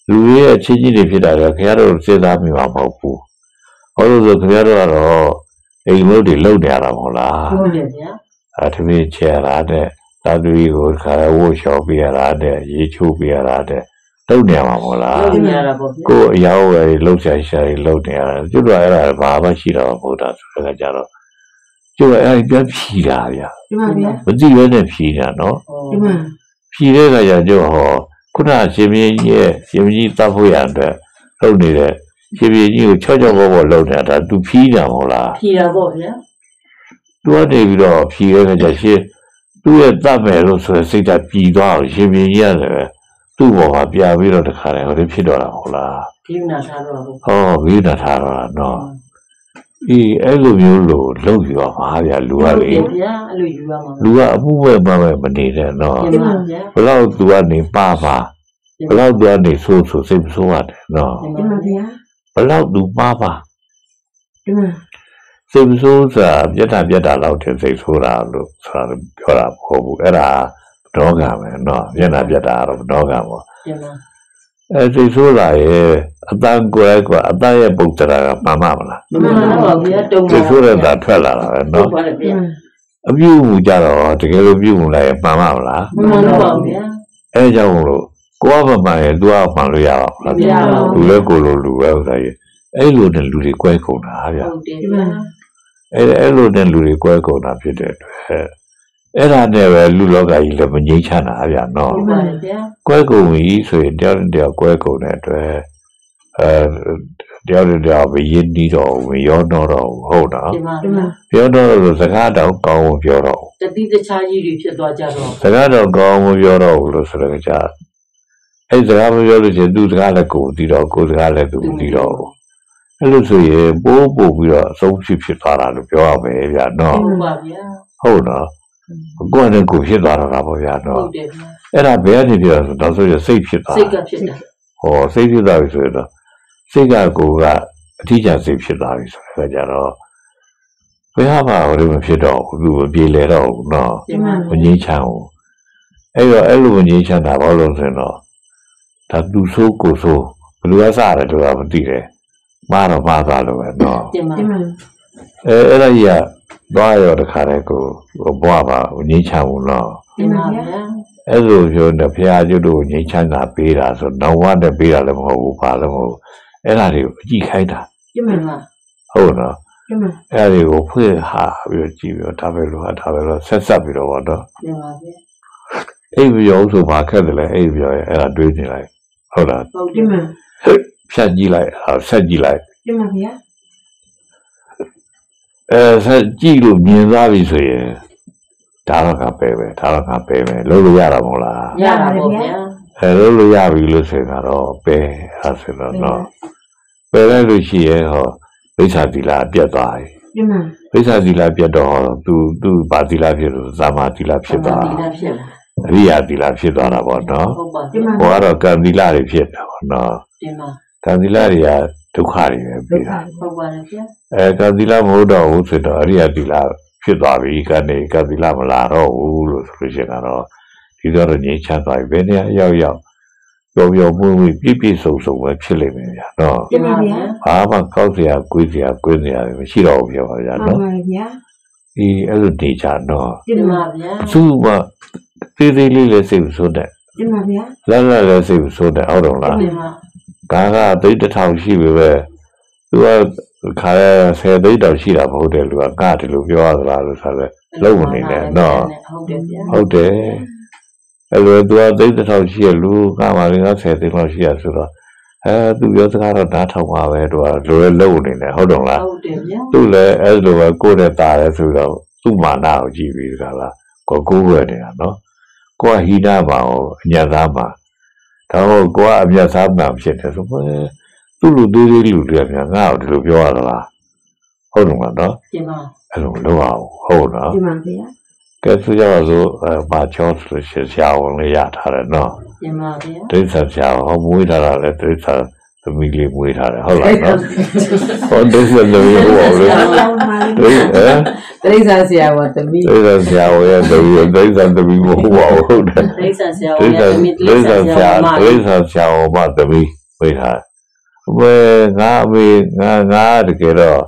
လူတွေရဲ့အချင်းချင်းတွေဖြစ်တာတွေကခင်ဗျားတို့စဉ်းစားမိမှာမဟုတ်ဘူးဟောလို့ဆိုခင်ဗျားတို့ကတော့အိမ်လို့တွေလုံနေရတာမဟုတ်လားဟုတ်တယ်ဗျာအဲတမီးချဲလာတဲ့သာသူကြီးကိုခါရဝှလျှော်ပြရတာတဲ့ရေချိုးပြရတာတဲ့လုံနေရမှာမဟုတ်လားဟုတ်တယ်ရတာပေါ့ဗျာကိုယ်အယောဝယ်လှုပ်ရှားရှားလှုပ်နေရတယ်ကျွတ်တော့အဲ့ဒါဘာမှရှိတော့မဟုတ်တာဆိုတော့ကြတော့ကျွတ်အဲ့ဒီပြန်ဖြီတာဗျာဒီမှာဗျာမသိဘဲနဲ့ဖြီတာနော်ဒီမှာဖြီတဲ့ခါကျကျဟော ခုနရှင်မင်းကြီးရဲ့ရှင်မင်းကြီးတတ်ဖို့ရအတွက်လုပ်နေတဲ့ရှင်မင်းကြီးကိုချောချောဘောဘောလုပ်နေတာဒါသူဖြီးတာမဟုတ်လားဖြီတာပေါ့ဗျာသူကနေပြီးတော့ဖြီတဲ့ခါကျရှင်သူ့ရဲ့တတ်မယ်လို့ဆိုရယ်စိတ်ဓာတ်ပြည်သွားအောင်ရှင်မင်းကြီးရတယ်သူ့ဘောမှာပြပြီးတော့တခါတည်းဟိုဒီဖြစ်တော့တာမဟုတ်လားဖြီနာထားတော့ဟုတ်ဟောဝိဒထားတော့တာနော် အေးအဲ့လိုမျိုးလို့လုပ်ယူပါပါဗျာလူကလေဗျာအဲ့လိုယူရမှာလူကအမှုပဲမှပဲမနေနဲ့နော်တင်ပါဗျာဘလောက်သူကနေပါပါဘလောက်သူကနေဆိုးဆိုးစိတ်မဆိုးရတယ်နော်ဒီမှာဗျာဘလောက်သူပါပါဒီမှာစိတ်မဆိုးဆိုတာပြက်တာပြက်တာလောက်တဲ့စိတ်ဆိုးတာလို့ဆိုတာပြောတာမဟုတ်ဘူးအဲ့ဒါဒေါကပဲနော်မျက်နှာပြက်တာတော့ဒေါကပေါ့တင်ပါ အဲစိတ်ဆိုးလာရဲ့အတန်ကိုယ်ကွာအတန်ရဲ့ပုတ်တရာကမှန်မမလားမမတော့ဗျာတုံးစိတ်ဆိုးတဲ့တာထွက်လာတာပဲဟုတ်နော်ပါတယ်ဒီဗျာမှာအပြုအမူကြတော့တကယ်လို့ပြုမှုလိုက်ရင်မှန်ပါမလားမမတော့ဗျာအဲဒါကြောင့်မလို့ကိုကမမှန်ရင် तू ကမှန်လို့ရပါမလားမရပါဘူးလူလဲကိုလိုလူပဲဥစ္စာကြီးအဲ့လိုနဲ့လူတွေကွဲကုန်တာဗျာဟုတ်တယ်ဗျာအဲ့အဲ့လိုနဲ့လူတွေကွဲကုန်တာဖြစ်တဲ့အတွက် အဲ့ဒါနဲ့ပဲလူလောကကြီးလည်းမငြိမ်းချမ်းတာဗျာနော်ဟုတ်ပါတယ်ဗျာကွဲကုန်ပြီဆိုရင်တယောက်နဲ့တယောက်ကွဲကုန်တဲ့အတွက်အဲတယောက်နဲ့တယောက်မရင်းနှီးတော့ဘူးမရောတော့တော့ဘူးဟုတ်နော်ဒီမှာဒီမှာပြောတော့လို့စကားတော့ကောင်းမပြောတော့ဘူးတတိတခြားကြီးတွေဖြစ်သွားကြတော့စကားတော့ကောင်းမပြောတော့ဘူးလို့ဆိုတော့ကြာအဲ့စကားမပြောလို့ချင်းသူစကားလည်းကိုယ်သိတော့ကိုယ်စကားလည်းသူမသိတော့ဘူးအဲ့လိုဆိုရင်ပိုးပို့ပြီးတော့အဆုံးဖြစ်ဖြစ်သွားတာလို့ပြောရမယ်ဗျာနော်ဟုတ်ပါဗျာဟုတ်နော် ကိုယ်နဲ့ကိုယ်ဖြစ်သွားတာပေါ့ဗျာဟုနော်တ်တယ်ဗျာအဲ့ဒါဘယ်ကနေပြောဆိုတော့ဆိုရင်စိတ်ဖြစ်သွားစိတာတ်ကဖြစ်တာဟောစိတ်ဖြစ်သွားပြီဆိုရင်တော့စိတ်ကကိုယ်ကအထီးကျန်စိတ်ဖြစ်သွားပြီဆိုတော့ကြတော့ဘယ်ဟာမှဟိုလိုမဖြစ်တော့ဘူးသူမပြေလေတော့ဘူးနော်ဒီမှာမငြိမ်းချမ်းဘူးအဲ့တော့အဲ့လိုမငြိမ်းချမ်းတာဘာလို့လဲဆိုရင်တော့ဒါသူဆိုးကိုဆိုးဘယ်လိုအစားရတယ်တော့မသိတယ်မှားတော့မှားသွားလို့ပဲနော်ဒီမှာဒီမှာအဲအဲ့ဒါကြီးက သွားရောတခါတည်းကိုဘွားပါငြိမ်းချမ်းဘူးနော်ဒီမှာဗျာအဲ့လိုပြောနေဘုရားကျွတ်တို့ငြိမ်းချမ်းသာပေးတာဆိုတော့ဝတ်နဲ့ပေးတာလည်းမဟုတ်ဘူးဘာလည်းမဟုတ်ဘူးအဲ့ဒါတွေကိုအကြည့်ခိုင်းတာဒီဒီမှာမှာဟုတ်နော်ဒီမှာအဲ့ဒါတွေကိုဖွင့်ဟာပြီးတော့ကြည့်ပြီးတော့ဒါပဲလို့ဟာဒါပဲလို့ဆက်ဆက်ပြီးတော့ဗောနော်ဒီမှာဗျာအိပ်ပြောဆိုဘာခက်တယ်လဲအိပ်ပြောရဲ့အဲ့ဒါတွေးနေလိုက်ဟုတ်လားဟုတ်တဒီယ်မှာဖြတ်ကြည့်လိုက်အဲ့ဒါဆက်ကြည့်လိုက်ဒီမှာဗျာ အဲဆက်ကြည့်လို့မြင်သွားပြီဆိုရင်ဒါတော့ကပဲပဲဒါတော့ကပဲပဲလုံးလို့ရတာမဟုတ်လားရတာပေါ့ဗျာအဲလုံးလို့ရပြီလို့ဆိုရင်တော့ပဲအဲ့ဆိုတော့နော်ပဲလိုက်လို့ရှိရင်ဟောဘိဿာတိလာပြတ်သွားပြီဒီမှာဘိဿာတိလာပြတ်တော့သူသူပါတိလာဖြစ်လို့ဇာမာတိလာဖြစ်သွားဒီလားဖြစ်လာအရိယာတိလာဖြစ်သွားတာပေါ့နော်ဟုတ်ပါဒီဗျာမှာဟောကတော့ကံတိလာတွေဖြစ်တာပေါ့နော်ဒီမှာကံတိလာတွေက ဒုက္ခတွေပဲဒုပြီးက္ခတာဟုတ်ပါတယ်ဗျာအဲကံတိလာမဟုတ်တော့ဘူးဆိုတော့အရိယာတိလာဖြစ်သွားပြီကနေကံတိလာမလာတော့ဘူးလို့ဆိုလို့ရှိရင်တော့ဒီတော့ငြိမ်းချမ်းသွားပြီဘယ်နေရာရောက်ရောက်ပျော်ပျော်မှုမှုပြည့်ပြည့်စုံစုံပဲဖြစ်လိမ့်မယ်ဗျာနော်ဒီမှာဗျာဘာမှကောက်စရာကိုယ်စရာကိုယ်စရာတွေမရှိတော့ဘူးပြောပါဗျာမှန်နော်ပါဗျာဒီအဲ့လိုနေကြတော့ဒီဒီမှာမှာဗျာသူ့မှာသေးသေးလေးလေးစိတ်ဆိုးတဲ့ဒီမှာဗျာလက်လက်လေးစိတ်ဆိုးတဲ့ဟုတ်တော့လားဒီမှာ ကာကသိတ်တစ်ထောင်ရှိပြီပဲသူကခါရဆယ်သိတ်တောင်ရှိတာမဟုတ်တယ်လူကကတည်းလို့ပြောရသလားလို့ဆိုတော့လုံးမနေနဲ့နော်ဟုတ်တယ်ဗျာဟုတ်တယ်အဲ့လိုသူကသိတ်တစ်ထောင်ရှိရလူကမှလည်းဆယ်သိတ်လောက်ရှိရဆိုတော့အဲသူပြောစကားတော့ဓာတ်ထောင်ပါပဲသူကလိုလဲလုံးနေတယ်ဟုတ်တော့လားဟုတ်တယ်ဗျာသူလည်းအဲ့လိုပဲကိုယ့်နဲ့ตาလဲဆိုတော့သူ့မာနကိုကြည့်ပြီးကြလားကိုကိုယ်ဝယ်နေတာနော်ကိုကဟိနာပါအောင်အညာသားမှာ ဒါတော့ကိုကအမြတ်သားမှာဖြစ်တယ်ဆိုတော့သူ့လူသေးသေးလူတွေကများငါ့ကိုဒီလိုပြောရသလားဟုတ်တယ်မလားနော်ဒီမှာအဲ့လိုမလုပ်အောင်ဟုတ်နော်ဒီမှာဗျာကဲဆိုကြပါစို့အဲဘာချောဆိုလို့ရှိရင်ဆရာဝန်လေးရထားတယ်နော်ဒီမှာဗျာဒိဋ္ဌဆရာဟောမွေးထားတာလဲဒိဋ္ဌ သမီးလေးမွေးထားတယ်ဟုတ်လားနော်ဟောဒိဋ္ဌသမီးဟောလေဆောင်းပါလေဒိဋ္ဌဟမ်တရိစ္ဆာန်ဆရာဝတမီဒိဋ္ဌဆရာဝရဲ့တပီဒိဋ္ဌသမီးမဟုတ်ပါဘူးဟုတ်တယ်ဒိဋ္ဌဆရာဒိဋ္ဌရဲ့မိဒိဋ္ဌဒိဋ္ဌဆဆရာရာမဒိဋ္ဌဆရာဝမသမီးဝေးထားဘယ်ငါအမေငါငါတကယ်တော့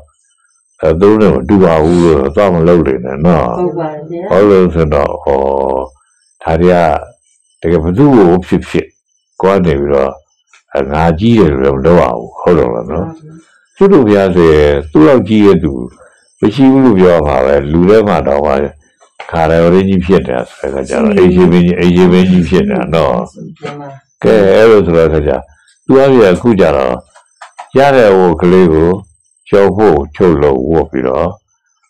အဲသူတို့နဲ့မတူပါဘူးလို့တော့မလုပ်နေနဲ့နော်ဟုတ်ပါတယ်ဗျာဘာလို့လဲဆိုတော့ဟောဒါတွေကတကယ်ဘသူ့ကိုဖြစ်ဖြစ်ကိုကနေပြီးတော့ အဲငါကြီးတယ်လို့မလုပ်ရဘူးဟုတ်တော့လားနော်သူတို့ပြားဆိုရင်သူ့လောက်ကြီးရဲ့သူမရှိဘူးလို့ပြောမှာပဲလူထဲမှာတော့ပါခါရယ်ရင်းကြီးဖြစ်တယ်ဆိုတဲ့အခါကျတော့အေဂျီဘင်းကြီးအေဂျီဘင်းကြီးဖြစ်တယ်နော်ဒီမှာကဲအဲ့လိုဆိုတဲ့အခါကျသူအပြည့်အခုကျတော့ရတဲ့ဟိုကလေးကိုကျော်ဖို့ချုပ်လို့ဝတ်ပြီးတော့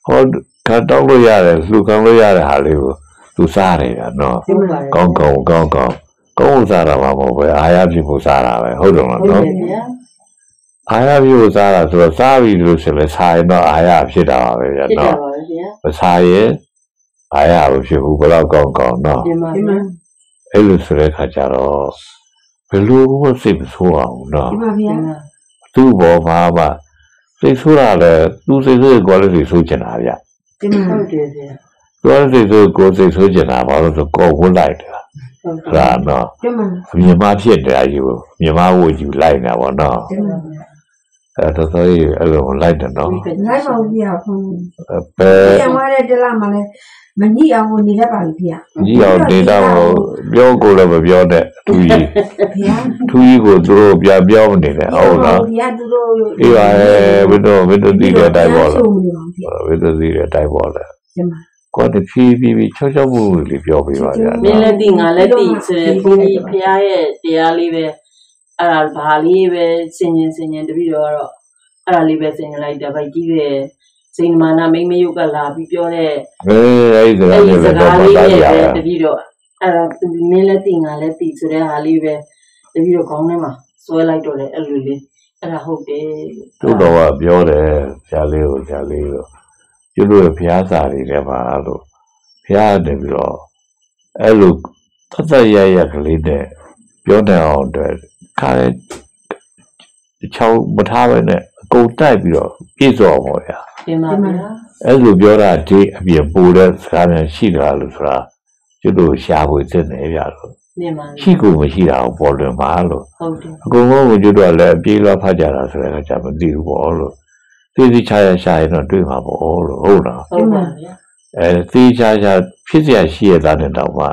ဟောခတ်တော့လို့ရတယ်လှူခံလို့ရတဲ့ဟာလေးကိုသူစားတယ်ကနော်ဟုတ်ပါတယ်ကောင်းကောင်းကောင်းကောင်း ကောင်းစားတာမှမဟုတ်ပဲအာရဖြစ်ဖို့စားတာပဲဟုတ်တယ်မလားဟုတ်တနော်ယ်ဗျာအာရဖြစ်ဖို့စားတာဆိုတော့စားပြီလို့ဆိုရင်စားရင်တော့အာရဖြစ်တာပါပဲဗျာဖြစ်တာနော်ပါဗျာမစားရင်အာရမဖြစ်ဘူးဘယ်တော့ကောင်းကောင်းနော်ဒီမှာဒီဗျာမှာအဲ့လိုဆိုတဲ့ခါကျတော့ဘယ်လိုမှစိတ်မဆိုးအောင်နော်ဒီမှာဗျာဒီမှာသူ့ဘောမှာမှစိတ်ဆိုးတာလဲသူစိတ်ဆိုးကိုလည်းစိတ်ဆိုးချင်တာဗျဒီမှာဟုတ်တယ်ဗျာသူကစိတ်ဆိုးကိုစိတ်ဆိုးချင်တာဘာလို့ဆိုကောဝတ်လိုက်တယ်ဟုတ်အဲ့ ဒါနော်ဒီမှာအမြင်မဖြစ်တယ်အယူမြင်မဝတ်ယူလိုက်နေတာပေါ့နော်ဒီမှာအဲ့တော့ဆိုရင်အဲ့လိုလိုက်တယ်နော်လိုက်ပါဦးဗျာခွန်ဘယ်ပြန်သွားတဲ့တလမှလည်းမညိအောင်နေတတ်ပါဘူးဗျာကြီးအောင်ဒေတာကိုပြောကိုလည်းမပြောတဲ့သူကြီးဗျာသူကြီးကိုသူတို့ပြပြောမနေနဲ့ဟုတ်လားဗျာသူတို့အေးပါရဲ့ဘယ်တော့ဘယ်တော့သိတဲ့အတိုင်းပေါ့လားဆိုမနေပါဘူးဗျာဘယ်တော့သိတဲ့အတိုင်းပေါ့လားဒီမှာ ကိုယ်တဖြည်းဖြည်းဖြည်းချောချောမှုလေးပြောပြပါဗျာမင်းလည်းသိငါလည်းသိဆိုတဲ့ဘုန်းကြီးဖရာရဲ့တရားလေးပဲအဲ့ဒါဘာလေးပဲစင်ရင်စင်ရင်တပည့်တော်ကတော့အဲ့ဒါလေးပဲစင်ရင်လိုက်တာဗိုက်ကြီးတဲ့စိန်မာနာမိမ့်မယုတ်ကလာပြီးပြောတဲ့အဲအဲ့ဒီစကားအဲ့ဒီလေးစပဲကားတော့လေးတာနဲ့ကြပဲရတပည့်တော်အဲ့ဒါသူမင်းလည်းသိငါလည်းသိဆိုတဲ့ဟာလေးပဲတပည့်တော်ခေါင်းထဲမှာစွဲလိုက်တော့တယ်အဲ့လိုလေးအဲ့ဒါဟုတ်တယ်တို့တော်ကပြောတယ်ဆရာလေးကိုဆရာလေးကို ကျွတ်တို့ရဲ့ဖျားစာတွေထဲမှာလို့ဖျားတယ်ပြီးတော့အဲ့လိုသတ်သတ်ရရကလေးနဲ့ပြောနိုင်အောင်အတွက်ခါရဲချောင်းမထားပဲနဲ့အကုန်တိုက်ပြီးတော့ပြည့်စုံအောင်ပေါ့ဗျာတင်ပါဗျာအဲ့လိုပြောတာဒီအပြင်ပိုတဲ့စကားများရှိကြလားလို့ဆိုတာကျွတ်တို့ရှားဖို့သင့်တယ်ဗျာလို့နေပါရှိကိုမရှိတာကိုပေါ်လွင်ပါလို့ဟုတ်တယ်အကုန်လုံးကိုကျွတ်တို့ကလည်းအပြေးလွှားဖတ်ကြတာဆိုတဲ့အခါကျမသိဘူးပေါ့လို့ သိသိချာချာရှာရင်တော့တွေ့မှာပေါ့လို့ဟုတ်လား ဟုတ်ပါဗျာ အဲသိချာချာဖြစ်เสียရှိရတဲ့တဲ့တောင်မှ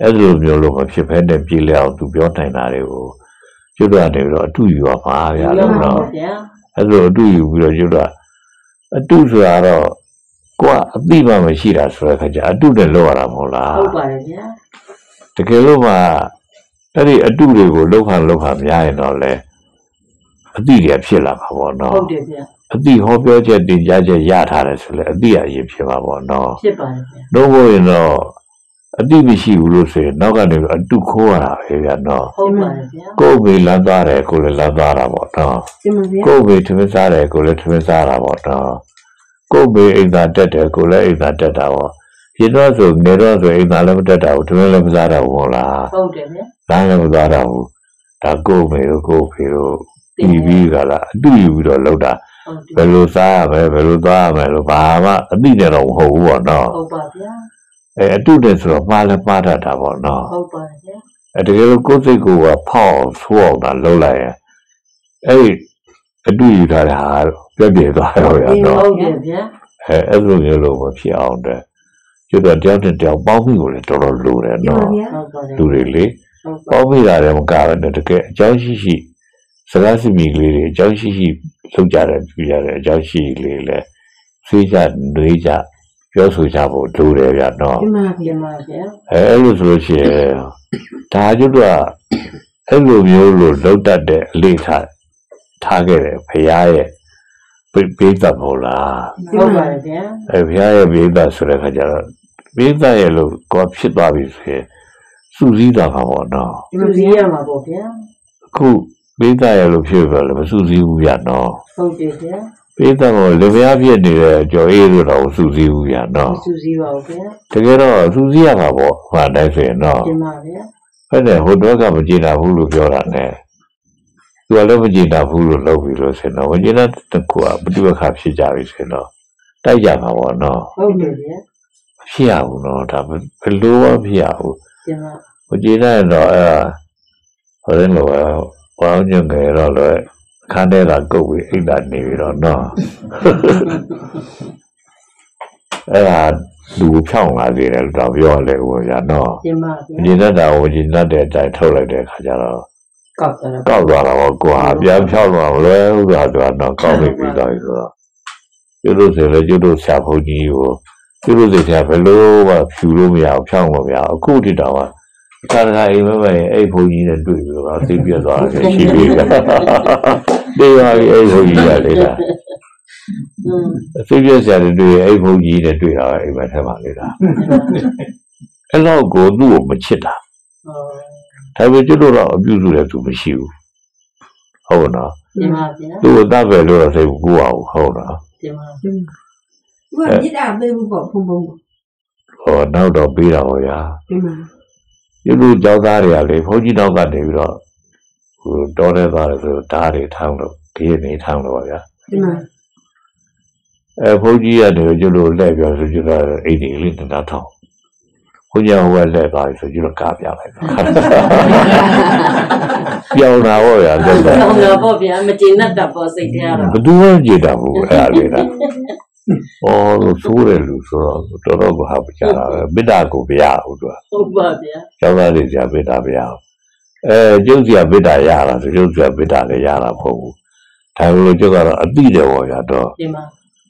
အဲ့လိုမျိုးလို့မဖြစ်ဖဲနဲ့ပြေးလျောက်သူပြောနိုင်တာတွေကိုကျွတ်တို့ကနေပြီးတော့အတူယူပါပါဗျာ ဟုတ် လို့ ပါ နော် ဗျာ အဲ့လိုအတူယူပြီးတော့ကျွတ်တို့ကအတူဆိုတာတော့ကိုကအတိမှမရှိတာဆိုတဲ့အခါကျအတူနဲ့လောက်ရတာမဟုတ်လား ဟုတ်ပါတယ်ဗျာ တကယ်လို့မှအဲ့ဒီအတုတွေကိုလောက်ခံလောက်ခံများရင်တော့လေအတိတွေဖြစ်လာမှာပေါ့နော် ဟုတ်တယ်ဗျာ အတိဟောပြောချက်တင်ကြားချက်ရထားတယ်ဆိုလေအတိအရင်ဖြစ်မှာပေါ့နော်ဖြစ်ပါတယ်ဗျာတော့ဘို့ရင်တော့အတိမရှိဘူးလို့ဆိုရင်နောက်ကနေပြီးအတုခိုးရတာပဲဗျာနော်ဟုတ်ပါတယ်ဗျာကိုယ်မေလမ်းသွားတယ်ကိုယ်လည်းလမ်းသွားတာပေါ့နော်ကျမဗျာကိုယ်မေထမင်းစားတယ်ကိုယ်လည်းထမင်းစားတာပေါ့နော်ကိုယ်မေအိမ်သာတက်တယ်ကိုယ်လည်းအိမ်သာတက်တာပေါ့ရင်တော့ဆိုငယ်တော့ဆိုအိမ်သာလည်းမတက်တာဘူးထမင်းလည်းမစားတာဘူးဟုတ်လားဟုတ်တယ်ဗျာလမ်းလည်းမသွားတော့ဘူးဒါကိုယ့်မေတို့ကိုယ့်ဖေတို့ပြီးပြီးကလာအတူယူပြီးတော့လောက်တာဟုတ်တယ် ဘယ်လိုစားရမလဲဘယ်လိုသွားရမလဲလို့ဘာမှအသိနဲ့တော့မဟုတ်ဘူးပေါ့နော်ဟုတ်ပါဗျာအဲအတူနဲ့ဆိုတော့မှားလည်းမှားတတ်တာပေါ့နော်ဟုတ်ပါတယ်ဗျာအဲတကယ်လို့ကိုယ်စိတ်ကိုယ်ကဖောက်အောင်ဆိုးအောင်တာလုံးလိုက်ရင်အဲ့ဒီအတူယူထားတဲ့ဟာပြည့်ပြည့်သွားတော့ရတော့ဟုတ်တယ်ဗျာအဲအဲ့လိုမျိုးလို့မဖြစ်အောင်တဲ့ကျွတ်တော့တယောက်နဲ့တယောက်ပေါင်းပြီးကိုလည်းတော်တော်လိုတယ်ကျမနော်ဗျာဟုတ်ပါတယ်လူတွေလေဟုတ်ပါပေါင်းမိတာလည်းမကဘဲနဲ့တကယ်အကြောင်းရှိရှိ စကားစီမီကလေးတွေအကြောင်းရှိရှိလုပ်ကြတယ်ပြရတယ်အကြောင်းရှိကလေးလည်းဆွေးကြနှွေးကြပြောဆိုကြဖို့လိုတယ်ဗျာနော်ကျမပြဗျာပါဗျာအဲအဲ့လိုဆိုလို့ရှိရင်ဒါကျွတ်ကအဲ့လိုမျိုးလို့လောက်တတ်တဲ့အလေးထားထားခဲ့တယ်ဖရားရဲ့ပိပိတ်တ်မို့လားဟုတ်ပါတယ်ဗျာအဲဖရားရဲ့ပိတ်တ်ဆိုတဲ့ခါကျတော့ပိတ်တ်ရဲ့လို့ကိုယ်ဖြစ်သွားပြီဆိုရင်စူးစီးတာပါပေါ့နော်သူစည်းရမှာပေါ့ဗျာအခု ပိဿရဲ့လို့ဖြစ်ပြောလည်းမစူးစီးဘူးဗျာနော်ဟုတ်တယ်ဗျာပိဿကလေမယားဖြစ်နေတဲ့ကြော်အေးလို့တော့စူးစီးဘူးဗျာမနော်စူးစီးပါဘူးဗျာတကယ်တော့စူးစီးရမှာပေါ့ဟာတိုင်းဆိုရင်တော့ပြပါဗျာဟုတ်တယ်ဟိုတော့ကမကြည်တာဘူးလို့ပြောတာ ਨੇ သူကလည်းမကြည်တာဘူးလို့လုပ်ပြီးလို့ဆိုရင်တော့မကြည်တဲ့တစ်ခုကပฏิပက္ခဖြစ်ကြပြီဆိုရင်တော့တိုက်ကြမှာပေါ့နော်ဟုတ်တယ်ဗျာမဖြစ်ရဘူးနော်ဒါဘယ်လိုမှမဖြစ်ရဘူးပြပါမကြည်တဲ့တော့အဲဟိုလည်းလို့ ဘောင်းညငယ်တော့လည်းခန်းထဲကကုတ်ပြီးအိတ်တာနေပြီးတော့နော်အဲ့ဒါလူဖြောင်းလာသေးတယ်လို့တော့ပြောလဲဦးဗျာနော်ပြပါအဗျာကျဉ်းတတ်တာကိုကျဉ်းတတ်တဲ့အတိုင်းထုတ်လိုက်တဲ့ခါကျတော့ကောက်တယ်ကောက်သွားတာပေါ့ကိုဟာပြန်ဖြောင်းသွားမလဲဥစ္စာတော့တော့ကောက်နေပြီးတော့ဆိုတော့ကျွတ်လို့ဆိုလေကျွတ်လို့ဆရာဘုန်းကြီးကိုကျွတ်လို့ဆိုဆရာဘယ်လိုမှဖြူလို့မရအောင်ဖြောင်းလို့မရအောင်အခုထိတော့အခါ တခါအိမ်မက်မဲ့အဲ့ဘုန်းကြီးနဲ့တွေ့ပြီးတော့သိပြသွားတယ်ရှိပြီ။တေးပါပြီအဲ့ဘုန်းကြီးကလေလားอืมသိပြဆရာတွေတွေ့ရင်အဲ့ဘုန်းကြီးနဲ့တွေ့တာပဲအိမ်မက်ထဲမှာလေလားအဲ့တော့ကိုသူ့ကိုမချစ်တာဟောဒါပေမဲ့ကျွတ်လို့တော့အပြုစုလည်းသူမရှိဘူးဟုတ်နော်ပြပါဗျာသူ့ကိုတတ်ပဲလို့တော့စိတ်ကူအောင်ဟုတ်နော်ပြပါသူကမြစ်တာပေးဘူးပေါ့ဖုံဖုံဟောနောက်တော့ပြီးတာဟောဗျာကျမကျွ တ်လို့ကြောက်သားတွေကလေဘုန်းကြီးနောက်ကနေပြီးတော့ဟိုတော်တဲ့သားတွေဆိုဓာတ်တွေထောင်းလို့ခရီးနေထောင်းလို့ပါဗျာကျမအဲဘုန်းကြီးကနေကျွတ်လို့လက်ပြောဆိုကျွတ်တော့အိတ်ဒီလေးတနာထောင်းဘုန်းကြီးဟိုကလက်သွားပြီဆိုကျွတ်တော့ကားပြလိုက်တော့ပြောင်းတာဟောဗျာလက်တော့တော့တော့ပေါ့ဗျာမကျေနပ်တာပေါ့စိတ်ထဲကတော့ဘယ်သူမှကြည်တာဘူးအဲ့ဒါလေးလား။ အော်လို့ဆိုးတယ်လူဆိုတော့တော်တော်ကဟာပကြတာပဲမေတ္တာကိုမရဘူးသူကဟုတ်ပါဗျာ။ကျောင်းသားတွေကြာမေတ္တာမရဘူး။အဲကျုပ်စီကမေတ္တာရတာဆိုကျုပ်စီကမေတ္တာလည်းရတာမဟုတ်ဘူး။ဒါလို့ကျုပ်ကတော့အတိတယ်ပေါ့ဗျာတော့ပြပါ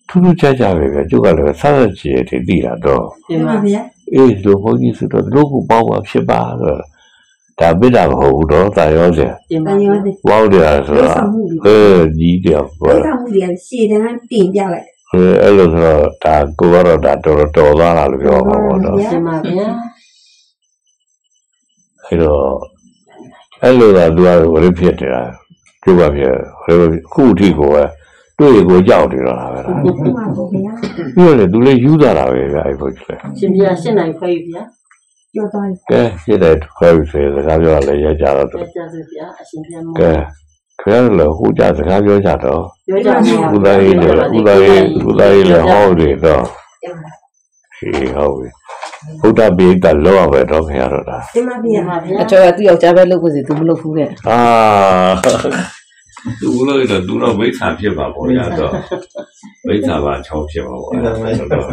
ထူးထူးခြားခြားပဲဗျာကျုပ်ကလည်းဆက်ဆက်ချေတည်တည်တာတော့ပြင်တင်ပါပါဗျာအေးလူဘုန်းကြီးဆိုတော့လူကပေါ့ပါဖြစ်ပါတော့ဒါပိတာမဟုတ်ဘူးတော့တာရောစရာပြင်တပါန်ရောတဲ့ဝေါက်တယ်ဆိုလောက်တော့ဆောင်မှုတွေအဲကြီးတယ်လောပေါ့က်ဆောင်မှုတွေရှေ့တန်းတင်ပြလိုက် အဲအဲ့လိုဆိုတော့ဒါကိုကတော့ဒါတော်တော်တော်သွားတာလို့ပြောမှာပေါ့နော်ပြင်ပါဗျာအဲ့တော့အဲ့လိုသာသူကဝရဖြစ်တယ်ကျုပ်ကဖြစ်ဝရခုအထိကိုပဲတွေ့ကိုကြောက်နေတော့တာပဲလားဟုတ်ပါဘူးဗျာပြီးတော့လေသူလည်းယူတာတာပဲဗျအဲ့ဘုရားလေရှင်ပြရှင်းနိုင်ခွဲယူဗျာကြောက်သွားကဲဖြစ်တယ်ခွဲပြီးဆိုစကားပြောရလဲရကြတော့ကြကြစဗျာအရှင်ပြမောကဲ ခင်ဗျားတို့လည်းဟိုကြစကားပြောကြတော့ပြောကြမှာဥဒရေးလေဥဒရေးဥဒရေးလေဟောတယ်တော့ရှိဟုတ်ပြီဘုဒ္ဓပိဋကလောရပဲတော့ခင်ဗျားတို့ဒါတင်ပါပြင်ဗျာပါဗျာအကျော်ကသူ့ယောက်ျားပဲလုပ်ကိုစီသူမလုပ်ဘူးတဲ့အာသူလို့တော့သူတော့မိစ္ဆာဖြစ်ပါပေါ့ရတော့မိစ္ဆာပါချောင်းဖြစ်ပါပေါ့အဲ့ဒါဆိုတော့